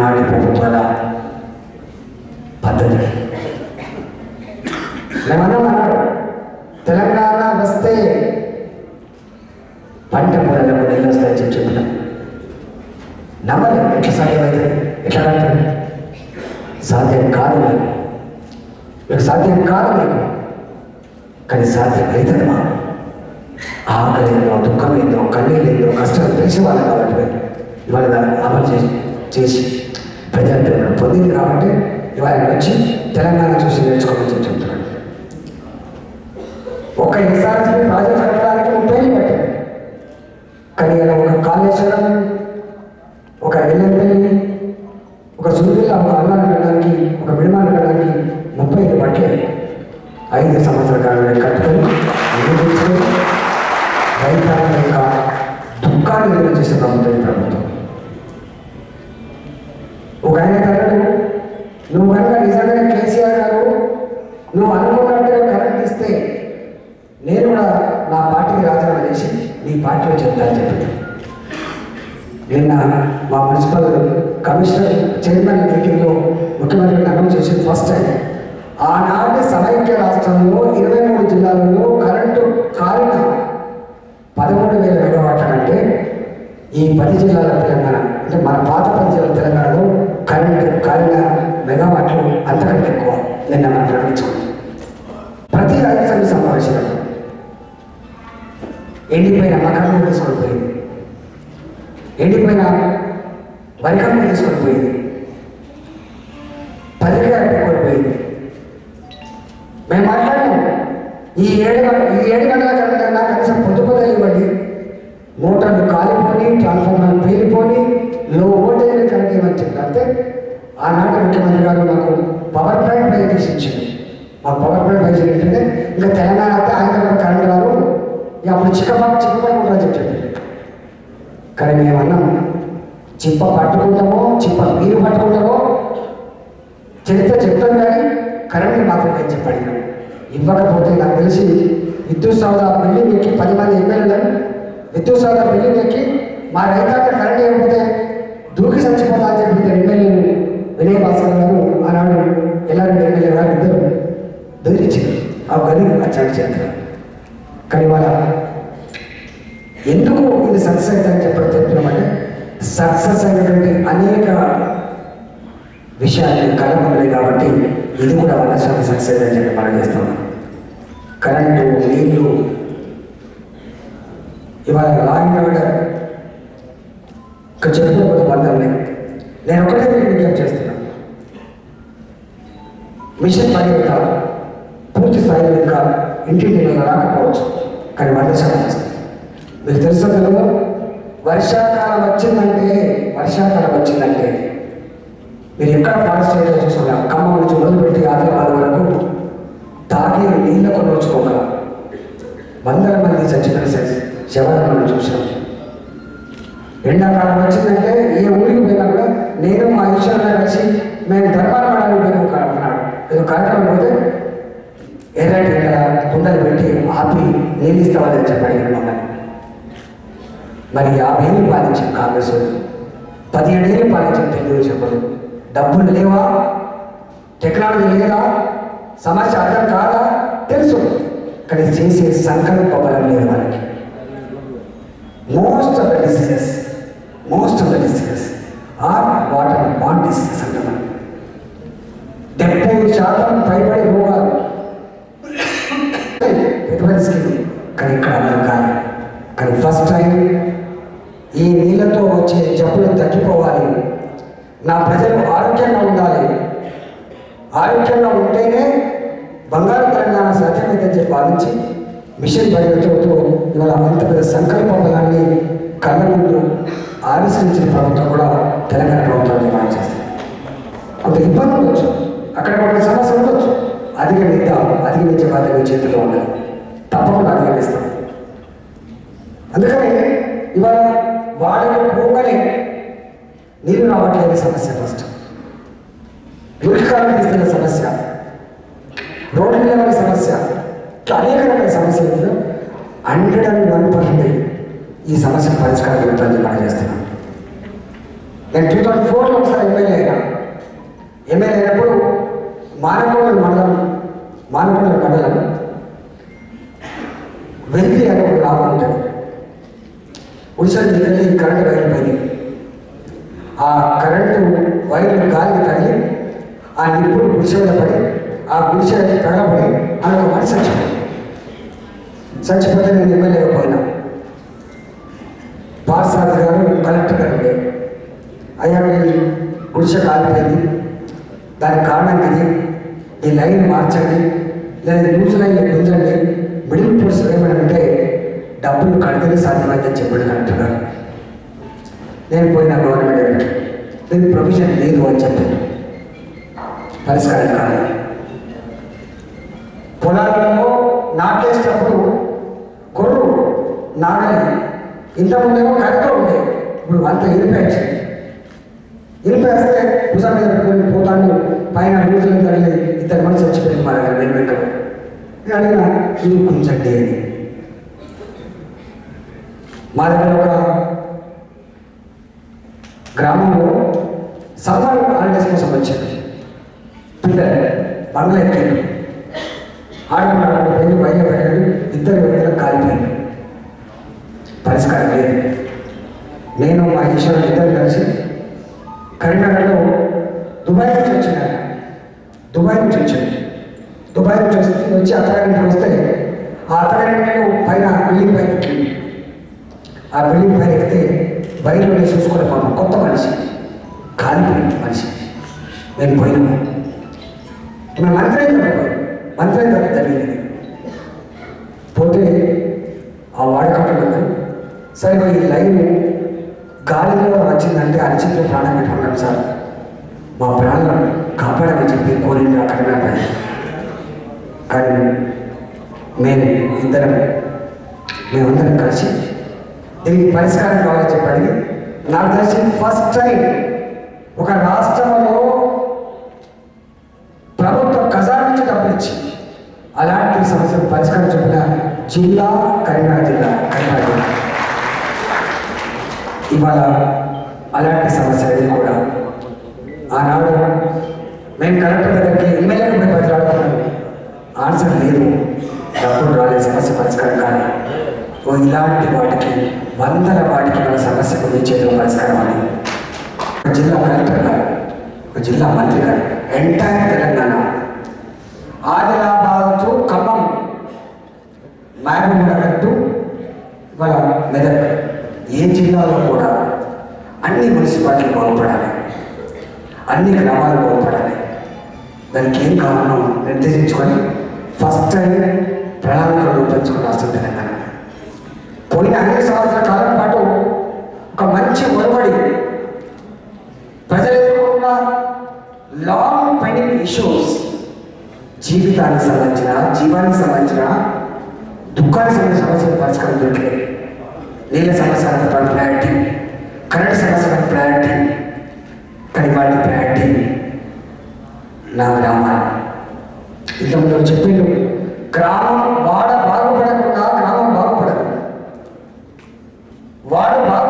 Speaker 7: ఆనాటి ప్రభుత్వాల పద్ధతి. మేమన్నాడు తెలంగాణ వస్తే పంట పొలాలకు నీళ్ళు వస్తాయని చెప్పి చెప్పిన. నమ్మలేదు ఎట్లా సాధ్యమైతే ఎట్లా సాధ్యం కాదు మీకు మీకు సాధ్యం కాదు మీకు కానీ సాధ్యం అవుతుంది మా ఆకలి ఏందో దుఃఖం ఏందో కన్నీళ్ళు ఏందో తెలిసి వాళ్ళ కాబట్టి ఇవాళ దాన్ని అమలు చేసి చేసి ప్రజాప్రతినిధులు పొందింది కాబట్టి ఇలా వచ్చి తెలంగాణ చూసి నేర్చుకోమని చెప్తున్నాడు. ఒక ఎస్ఆర్సీ ప్రాజెక్ట్ మేము మాట్లాడాము ఈ ఏడు గంట ఈ ఏడు గంటల కరెంట్ అన్నా కనీసం పొద్దు పొద్దులు ఇవ్వండి. మోటార్లు కాలిపోని ట్రాన్స్ఫార్మర్లు పేలిపోని లో వోల్టేజ్ కరెంట్ ఇవ్వని చెప్పి అంతే. ఆనాటి ముఖ్యమంత్రి గారు నాకు పవర్ ప్లాంట్ బయటేసి ఇచ్చింది మా పవర్ ప్లాంట్ బయట ఏంటంటే ఇంకా తెలంగాణ అయితే ఆయన దగ్గర కరెంట్ రాదు. ఇక అప్పుడు చిక్కపా చిక్కపడుకుంటా చెప్పండి కానీ మేము అన్నాం చిప్ప పట్టుకుంటామో చిప్ప మీరు పట్టుకుంటామో చరిత్ర చెప్తాను కానీ కరెంట్ మాత్రం నేను చెప్పాడు ఇవ్వకపోతే నాకు తెలిసి విద్యుత్ సౌద బిల్డింగ్ ఎక్కి పది మంది ఎమ్మెల్యేలు విద్యుత్ సౌద బిల్డింగ్ ఎక్కి మా రైతాంగ కరెంట్ ఇవ్వకపోతే దూకి చచ్చిపోతా అని చెప్పి ఇద్దరు ఎమ్మెల్యేలు వినయ్ భాస్కర్ గారు ఆనాడు ఎల్లారెడ్డి ఎమ్మెల్యే గారు ఇద్దరు బెదిరించారు. ఆ గది అచ్చాడు చరిత్ర కానీ వాళ్ళ ఎందుకు ఇది సక్సెస్ అని చెప్పడం చెప్తున్నామంటే సక్సెస్ అయినటువంటి అనేక విషయాన్ని కలగఉన్నాయి కాబట్టి ఇది కూడా వంద సక్సెస్ అని చెప్పి మనం చేస్తున్నాం కరెంటు నీళ్ళు ఇవాళ లాంగ్ అండ్ ఆర్డర్ ఇక్కడ చెప్పుకోకపోతే బంధాలు నేను ఒకటే విజ్ఞప్తి చేస్తున్నాను మిషన్ పని యొక్క పూర్తి స్థాయిలో ఇంకా ఇంటింటిలో రాకపోవచ్చు. కానీ వంద వస్తుంది మీకు తెలుసు కదా వర్షాకాలం వచ్చిందంటే వర్షాకాలం వచ్చిందంటే మీరు ఎక్కడ ఫారెస్ట్ ఏరియా చూసుకున్నా ఖమ్మం నుంచి మొదలుపెట్టి ఆదిలాబాద్ వరకు తాగే నీళ్ళకు నోచుకోగల వందల మంది చచ్చిపోయిన సైజ్ శవాలను మనం చూసాం ఎండాకాలం వచ్చిందంటే ఏ ఊరికి పోయినా కూడా నేను మా ఈశ్వరంగా కలిసి మేము ధర్మాలు పడాలని పోయిన ఒక అన్నాడు ఏదో కార్యక్రమం పోతే ఎర్రటి ఎండ కుండలు పెట్టి ఆపి నీళ్ళు ఇస్తామని చెప్పాడు మమ్మల్ని. మరి యాభై ఏళ్ళు పాలించాం కాంగ్రెస్ వాళ్ళు. పదిహేడు పాలించాం తెలుగుదేశం వాళ్ళు. డబ్బులు లేవా? టెక్నాలజీ లేదా? సమస్య అర్థం కాదా? తెలుసు. కానీ చేసే సంకల్ప బలం లేదు మనకి. Most of the diseases most of the diseases are water bond diseases అంటే మనం. డెబ్బై శాతం పైబడి రోగాలు. పెట్టుబడి స్కీమ్. కానీ ఇక్కడ అర్థం కాదు. కానీ ఫస్ట్ టైం ఈ నీళ్ళతో వచ్చే జబ్బులు తగ్గిపోవాలి. నా ప్రజలు ఆరోగ్యంగా ఉండాలి. ఆరోగ్యంగా ఉంటేనే బంగారు తెలంగాణ సాధ్యమైందని చెప్పి భావించి మిషన్ పరిగెత్తుతూ ఇవాళ అంత పెద్ద సంకల్ప బలాన్ని కళ్ళ ముందు ఆవిష్కరించిన ప్రభుత్వం కూడా తెలంగాణ ప్రభుత్వం నిర్మాణం చేస్తుంది. కొంత ఇబ్బంది ఉండొచ్చు. అక్కడ కొన్ని సమస్యలు ఉండొచ్చు. అధిగమిద్దాం అధిగమించే బాధ్యత మీ చేతిలో ఉండదు తప్పకుండా అధిగమిస్తాం. అందుకని ఇవాళ వాళ్ళకి పోగానే నీరు రావట్లేదు సమస్య ఫస్ట్ మురికాలు తీస్తున్న సమస్య. రోడ్డు నిలబడే సమస్య. అనేక రకాల సమస్యలు హండ్రెడ్ అండ్ వన్ పర్సెంట్ ఈ సమస్య పరిష్కారం అవుతుందని మనం చేస్తున్నాం. నేను టూ థౌజండ్ ఫోర్లో ఒకసారి ఎమ్మెల్యే అయినా ఎమ్మెల్యే అయినప్పుడు మానకొండ మండలం మానకొండ మండలం వెల్లి అనే ఒక గ్రామం ఉంటుంది ఉడిసా జిల్లాలో ఈ కరెంట్ బయలుపోయింది ఆ కరెంటు వైర్లు గాలికి తగిలి ఆ నిప్పులు గుడిసె మీద పడి ఆ గుడిసె తగలబడి ఆమె ఒక మనిషి చచ్చిపోయింది చచ్చిపోతే నేను ఎమ్మెల్యే పోయినా పార్సారథి గారు కలెక్టర్ గారు అయ్యా ఈ గుడిసె కాలిపోయింది. దానికి కారణం ఇది. ఈ లైన్ మార్చండి లేదా లూజ్ లైన్ పెంచండి మిడిల్ పోర్స్ ఏమంటే డబ్బులు కడితే సాధ్యమైందని చెప్పాడు అంటున్నారు నేను పోయిన గవర్నమెంట్ దగ్గరికి దీనికి ప్రొవిజన్ లేదు అని చెప్పారు. పరిష్కారం కాదు పొలాలలో నాటేసేటప్పుడు కొర్రు నాగలి ఇంతకుముందేమో కరెక్ట్గా ఉండేది ఇప్పుడు అంత ఇరిపేసి ఇరిపేస్తే భుజం మీద పెట్టుకుని పోతాను పైన రోజులు తల్లి ఇద్దరు మనిషి చచ్చిపోయింది మా దగ్గర నేను పెట్టాను నేను అడిగిన ఇది కొంచెండి అని మా దగ్గర ఒక గ్రామంలో సాధారణ హాలిడేస్ కోసం వచ్చాడు. పిల్లలు బండ్లు ఎక్కాడు. ఆడపిల్ల ఆడపిల్లని పైన పెట్టాడు ఇద్దరు వ్యక్తులకు కాలిపోయాడు పరిష్కారం లేదు. నేను మా ఈశ్వరుడు ఇద్దరు కలిసి కరీంనగర్లో దుబాయ్ నుంచి వచ్చాను. దుబాయ్ నుంచి వచ్చాను దుబాయ్ నుంచి వస్తే వచ్చి అత్తగారింటికి వస్తే ఆ అత్తగారింటిలో పైన బిల్లింగ్ పైకి ఆ బిల్లింగ్ పైన ఎక్కితే బయట చూసుకునే పాపం కొత్త మనిషి. కాలిపోయింది మనిషి. నేను పోయినాము నేను మంత్రం తప్పిపోయి తల్లి. పోతే ఆ వాడకట్టలేదు సరే ఈ లైన్ గాలిలో వచ్చిందంటే అరిచితో ప్రాణం పెట్టుకున్నాం సార్. మా ప్రాణం కాపాడమని చెప్పి కోరింది అక్కడ కానీ మేము ఇద్దరం మేమందరం కలిసి దీనికి పరిష్కారం కావాలని చెప్పి నాకు తెలిసి ఫస్ట్ టైం ఒక రాష్ట్రంలో ప్రభుత్వం ఖజానా నుంచి డబ్బులు అలాంటి సమస్యలు పరిష్కారం జిల్లా కరీంనగర్ జిల్లా కరీంనగర్ జిల్లా. ఇవాళ అలాంటి సమస్య సమస్యలు కూడా ఆనాడు మేము కలెక్టర్ దగ్గరికి ఎమ్మెల్యేకి మేము బతిలాడుతున్నాం ఆన్సర్ లేదు. డబ్బులు రాలేదు సమస్య పరిష్కారం కానీ ఓ ఇలాంటి వాటికి వందల వాటికి మన సమస్య గురించి పరిష్కారం అనేది ఒక జిల్లా కలెక్టర్ గారు ఒక జిల్లా మంత్రి గారు entire Telangana Adilabad to Khammam Mahabubnagar to ఇవాళ మెదక్ ఏ జిల్లాలో కూడా అన్ని మున్సిపాలిటీలు బాగుపడాలి. అన్ని గ్రామాలు బాగుపడాలి. దానికి ఏం కారణం నిర్దేశించుకొని ఫస్ట్ టైం ప్రణాళిక రూపొందించుకుని రాష్ట్రం తెలంగాణ. పోయిన అనేక సంవత్సరాల కాలం పాటు ఒక మంచి ఒరబడి ప్రజలు ఎదుర్కొన్న లాంగ్ పెండింగ్ ఇష్యూస్ జీవితానికి సంబంధించిన జీవానికి సంబంధించిన దుఃఖానికి సంబంధించిన సమస్యలు పరిష్కారం దొరికాయి నీళ్ళ సమస్య ప్రయారిటీ కరెంట్ సమస్య ప్రయారిటీ కానీ వాటి ప్రయారిటీ నా గ్రామాలు. ఇంతకుముందు చెప్పిండు గ్రామం వాడ బాగుపడకుండా గ్రామం బాగుపడదు. వాడు బాగుపడకుండా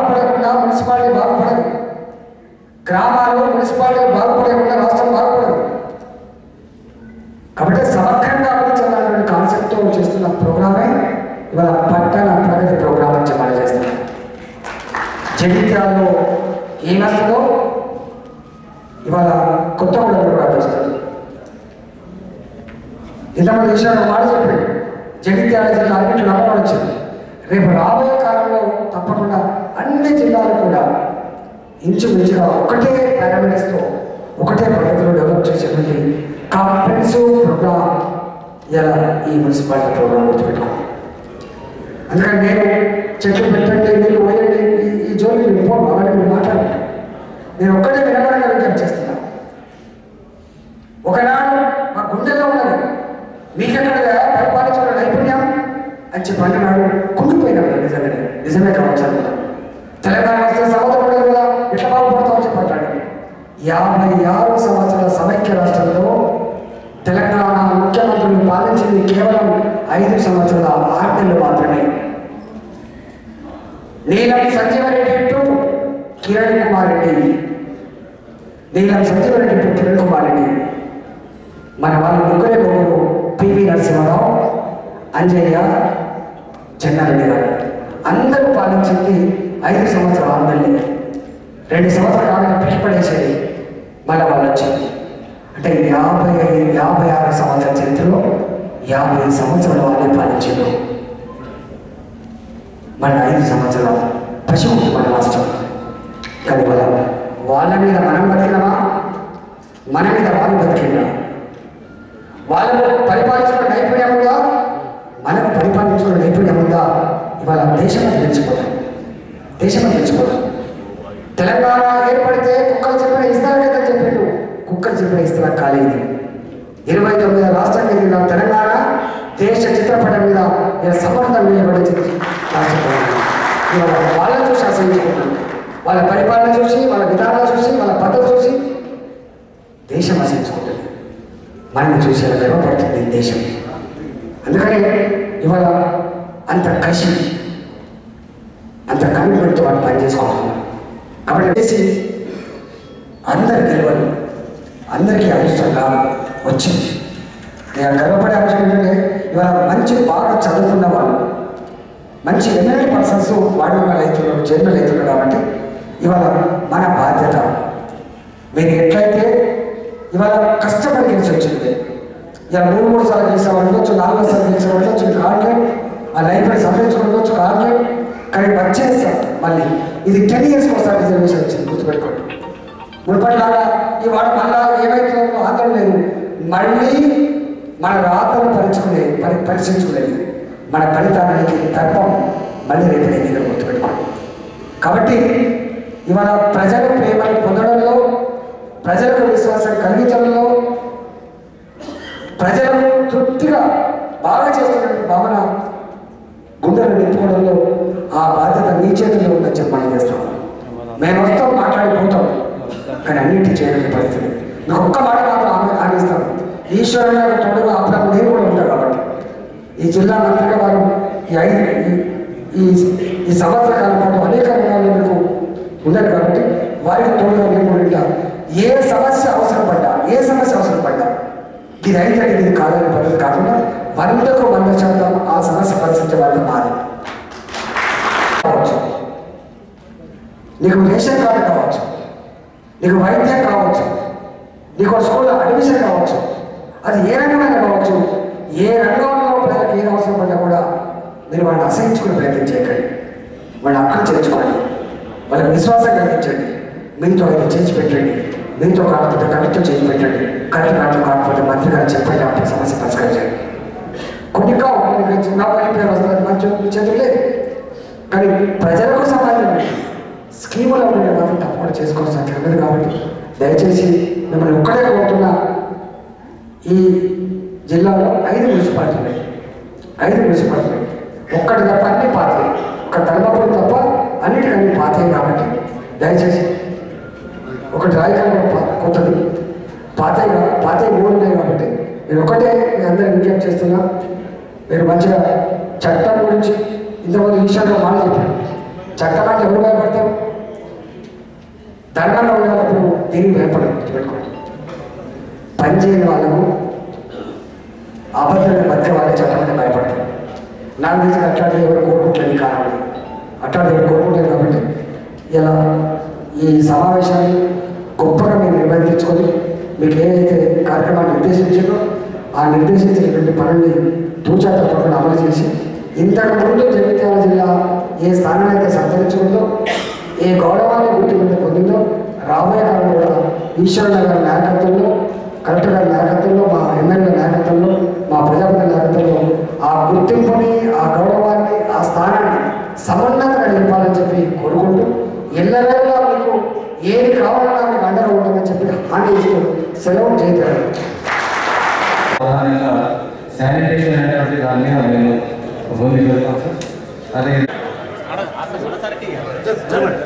Speaker 7: మున్సిపాలిటీ బాగుపడదు గ్రామాలు మున్సిపాలిటీ బాగుపడకుండా రాష్ట్రం బాగుపడదు కాబట్టి సమగ్రంగా అభివృద్ధి చెందాలనే కాన్సెప్ట్తో చేస్తున్న ప్రోగ్రామే ఇవాళ పట్టణ ప్రగతి ప్రోగ్రామ్ అని చెప్పాలి చేస్తున్నాం జగిత్యాలలో ఏమస్తుందో ఇవాళ కొత్త కూడా వస్తుంది ఇంతమంది విషయాలు మాట చెప్పి జగిత్యాల జిల్లా అన్నింటి నమ్మకం వచ్చింది. రేపు రాబోయే కాలంలో తప్పకుండా అన్ని జిల్లాలు కూడా ఇంచుమించుగా ఒకటే పారామీటర్స్తో ఒకటే పద్ధతిలో డెవలప్ చేసేటువంటి కాంప్రహెన్సివ్ ప్రోగ్రామ్ ఇలా ఈ మున్సిపాలిటీ ప్రోగ్రామ్ గుర్తుపెట్టుకోండి అందుకని నేను చెట్లు పెట్టండి మీరు పోయండి ఈ- జోలికి జోలి నేను పోను అవన్నీ మాట్లాడండి. నేను ఒక్కటే వినపడంగా విజ్ఞప్తి చేస్తున్నా ఒకనాడు మా గుండెల్లో ఉన్నది మీకెక్కడ పరిపాలించిన నైపుణ్యం అని చెప్పి అంటున్నాడు కుంగిపోయినాడు నిజంగానే నిజమే కావచ్చు అనుకున్నాను తెలంగాణ వస్తే సముద్రం ఉండదు కదా ఎట్లా బాగుపడతామని చెప్పి అంటాడు యాభై ఆరు సంవత్సరాల సమైక్య రాష్ట్రంలో తెలంగాణ ముఖ్యమంత్రులు పాలించింది కేవలం ఐదు సంవత్సరాల ఆరు మాత్రమే. నీలం సంజీవరెడ్డి టు కిరణ్ కుమార్ రెడ్డి. నీలం సంజీవరెడ్డి టు కిరణ్ కుమార్ రెడ్డి. మన వాళ్ళ ముగ్గురే ముగ్గురు పివి నరసింహరావు అంజయ్య చెన్నారెడ్డి గారు. అందరూ పాలించింది ఐదు సంవత్సరాల ఆరు రెండు సంవత్సరాలు ఆమె పిచ్చిపడేసేది మళ్ళీ వాళ్ళు వచ్చింది అంటే యాభై ఐదు యాభై ఆరు సంవత్సరాల చరిత్రలో యాభై సంవత్సరాలు వాళ్ళే పాలించారు. మన ఐదు సంవత్సరాల పశువు మన రాష్ట్రం కానీ వాళ్ళ వాళ్ళ మీద మనం బతికినవా మన మీద వాళ్ళు బతికినా వాళ్ళను పరిపాలించిన నైపుణ్యం ఉందా? మనకు పరిపాలించిన నైపుణ్యం ఉందా? ఇవాళ దేశం తెలుసుకోవాలి. దేశం తెలుసుకోవాలి. తెలంగాణ ఏర్పడితే కుక్కలు చెప్పిన ఇస్తారా లేదా చెప్పాడు. కుక్కలు చెప్పిన ఇస్తారా? కాలేదు ఇరవై తొమ్మిది రాష్ట్రానికి ఎదిగిన తెలంగాణ దేశ చిత్రపటం మీద ఇలా సమర్థం నిలబడి చిత్ర- రాష్ట్రపతి ఇవాళ వాళ్ళని చూసి ఆశ్రయించుకుంటున్నాను వాళ్ళ పరిపాలన చూసి వాళ్ళ విధానాలు చూసి వాళ్ళ పద్ధతి చూసి దేశం ఆశించుకుంటుంది. మనం చూసే గర్వపడుతుంది దేశం? అందుకని ఇవాళ అంత కసి అంత కమిట్మెంట్తో వాళ్ళు పనిచేసుకుంటున్నారు కాబట్టి చేసి అందరి గెలవలు అందరికీ అదృష్టంగా వచ్చింది నేను గర్వపడే అంశం ఏంటంటే ఇవాళ మంచి బాగా చదువుకున్న వాళ్ళు మంచి ఎమ్మెల్యే పర్సన్స్ వార్డు మెంబర్లు అవుతున్నారు చైర్మన్ అవుతున్నారు కాబట్టి ఇవాళ మన బాధ్యత. మీరు ఎట్లయితే ఇవాళ కష్టపడి గెలిచి వచ్చింది. ఇలా మూడు మూడు సార్లు గెలిచిన వాళ్ళు ఉండొచ్చు నాలుగో సార్లు గెలిచిన వాళ్ళు ఉండొచ్చు కావట్లేదు ఆ లైబ్రరీ సంరక్షించుకోవచ్చు కావట్లేదు కానీ వచ్చేస్తాం మళ్ళీ. ఇది టెన్ ఇయర్స్ ఒకసారి రిజర్వేషన్ వచ్చింది గుర్తుపెట్టుకోండి. మునుపటిలాగా ఈ వాడు మళ్ళా ఏమైతే ఆందోళన లేదు. మళ్ళీ మన రాతను పరీక్షకునే పరి పరీక్షించుకునేది మన ఫలితానికి తర్పం మళ్ళీ రేపు నేను గుర్తుపెట్టుకోండి. కాబట్టి ఇవాళ ప్రజల ప్రేమను పొందడంలో ప్రజలకు విశ్వాసం కలిగించడంలో ప్రజలకు తృప్తిగా బాగా చేస్తున్న భావన గుండెలు నింపుకోవడంలో ఆ బాధ్యత మీ చేతుల్లో ఉందని చెప్పి చేస్తాం మేము వస్తాం మాట్లాడిపోతాం కానీ అన్నింటి చేయలేని పరిస్థితి. మీకు ఒక్క మాట మాత్రం ఆమె ఆగిస్తాం ఈశ్వరుడు తోడుగా అప్పుడు నేను కూడా ఉంటాడు కాబట్టి. ఈ జిల్లా మంత్రిగా వారు ఈ ఐదు ఈ- ఈ ఈ సంవత్సర కాలం పాటు అనేక రంగాల్లో మీకు ఉన్నారు కాబట్టి వారికి తోడుగా నేను ఏ సమస్య అవసరపడ్డా ఏ సమస్య అవసరం పడ్డా రైతు అయితే ఇది కాదని పద్ధతి కాకుండా వందకు వంద శాతం ఆ సమస్య పరిస్థితి వాళ్ళు మాది. కావచ్చు. నీకు రేషన్ కార్డు కావచ్చు. నీకు వైద్యం కావచ్చు. నీకు ఒక స్కూల్లో అడ్మిషన్ కావచ్చు. అది ఏ రంగమైనా కావచ్చు. ఏ రంగంలో ప్రజలకు ఏం అవసరం పడ్డా కూడా మీరు వాళ్ళని అసహించుకుని ప్రయత్నం చేయకండి. వాళ్ళని అక్కడ చేర్చుకోండి. వాళ్ళకి విశ్వాసం కలిగించండి మీతో ఆయన చేసి పెట్టండి. మీతో కాకపోతే కవితో చేసి పెట్టండి. కవిత నాతో కాకపోతే మంత్రి గారు చెప్పండి అప్పుడు సమస్య పరిష్కరించండి. కొన్ని కావు చిన్న పని పేరు వస్తుంది మంచి చేతులు లేదు. కానీ ప్రజలకు సమాజం స్కీములు అవన్నీ మాత్రం తప్పకుండా చేసుకోవాల్సిన తెలియదు కాబట్టి దయచేసి మిమ్మల్ని ఒక్కడే కోరుతున్న ఈ జిల్లాలో ఐదు మున్సిపాలిటీలు ఐదు మున్సిపాలిటీలు. ఒక్కటి తప్ప అన్ని పాతాయి ఒక ధర్మపురం తప్ప అన్నిటికన్నీ పాతాయి కాబట్టి దయచేసి ఒకటి రాయకాలం కొత్తది. పాతాయి కా- పాతాయి మూడు ఉన్నాయి కాబట్టి నేను ఒకటే మీ అందరూ విజ్ఞప్తి చేస్తున్నా. మీరు మంచిగా చట్టం గురించి ఇంతకుముందు విషయంలో మాట చెప్పారు. చట్టం అంటే ఎవరు భయపడతారు? దండంలో ఉన్నప్పుడు దీనికి భయపడదు గుర్తుపెట్టుకోండి పని చేయని వాళ్ళకు అబద్ధాన్ని బతికే వాళ్ళే చట్టం అంటే భయపడతారు. నాకు తెలిసిన అట్లాంటిది ఎవరు కోరుకుంటుంది కారణం అట్లాంటిది ఎవరు కాబట్టి ఇలా ఈ సమావేశాన్ని గొప్పగా మీరు నిర్వర్తించుకొని మీకు ఏదైతే కార్యక్రమాన్ని నిర్దేశించారో ఆ నిర్దేశించినటువంటి పనుల్ని తూచా తప్పకుండా అమలు చేసి ఇంతకుముందు జగిత్యాల జిల్లా ఏ స్థానాన్ని అయితే సంతరించుకుందో ఏ గౌరవాన్ని గుర్తింపు పొందిందో రాబోయే కాలంలో కూడా ఈశ్వరుల గారి నాయకత్వంలో కలెక్టర్ గారి నాయకత్వంలో మా ఎమ్మెల్యే నాయకత్వంలో మా ప్రజాపతి నాయకత్వంలో ఆ గుర్తింపుని ఆ గౌరవాన్ని ఆ స్థానాన్ని సమన్నతంగా నింపాలని చెప్పి కోరుకుంటూ ఎల్లవేళలా మీకు ఏది కావాలన్నా మీకు అండగా ఉంటుందని చెప్పి హామీ ఇస్తూ సెలవు చేయగలరు
Speaker 1: ప్రధానంగా శానిటేషన్ అనేటువంటి దాని మీద నేను ముందుకు వెళ్తాను సార్. అదే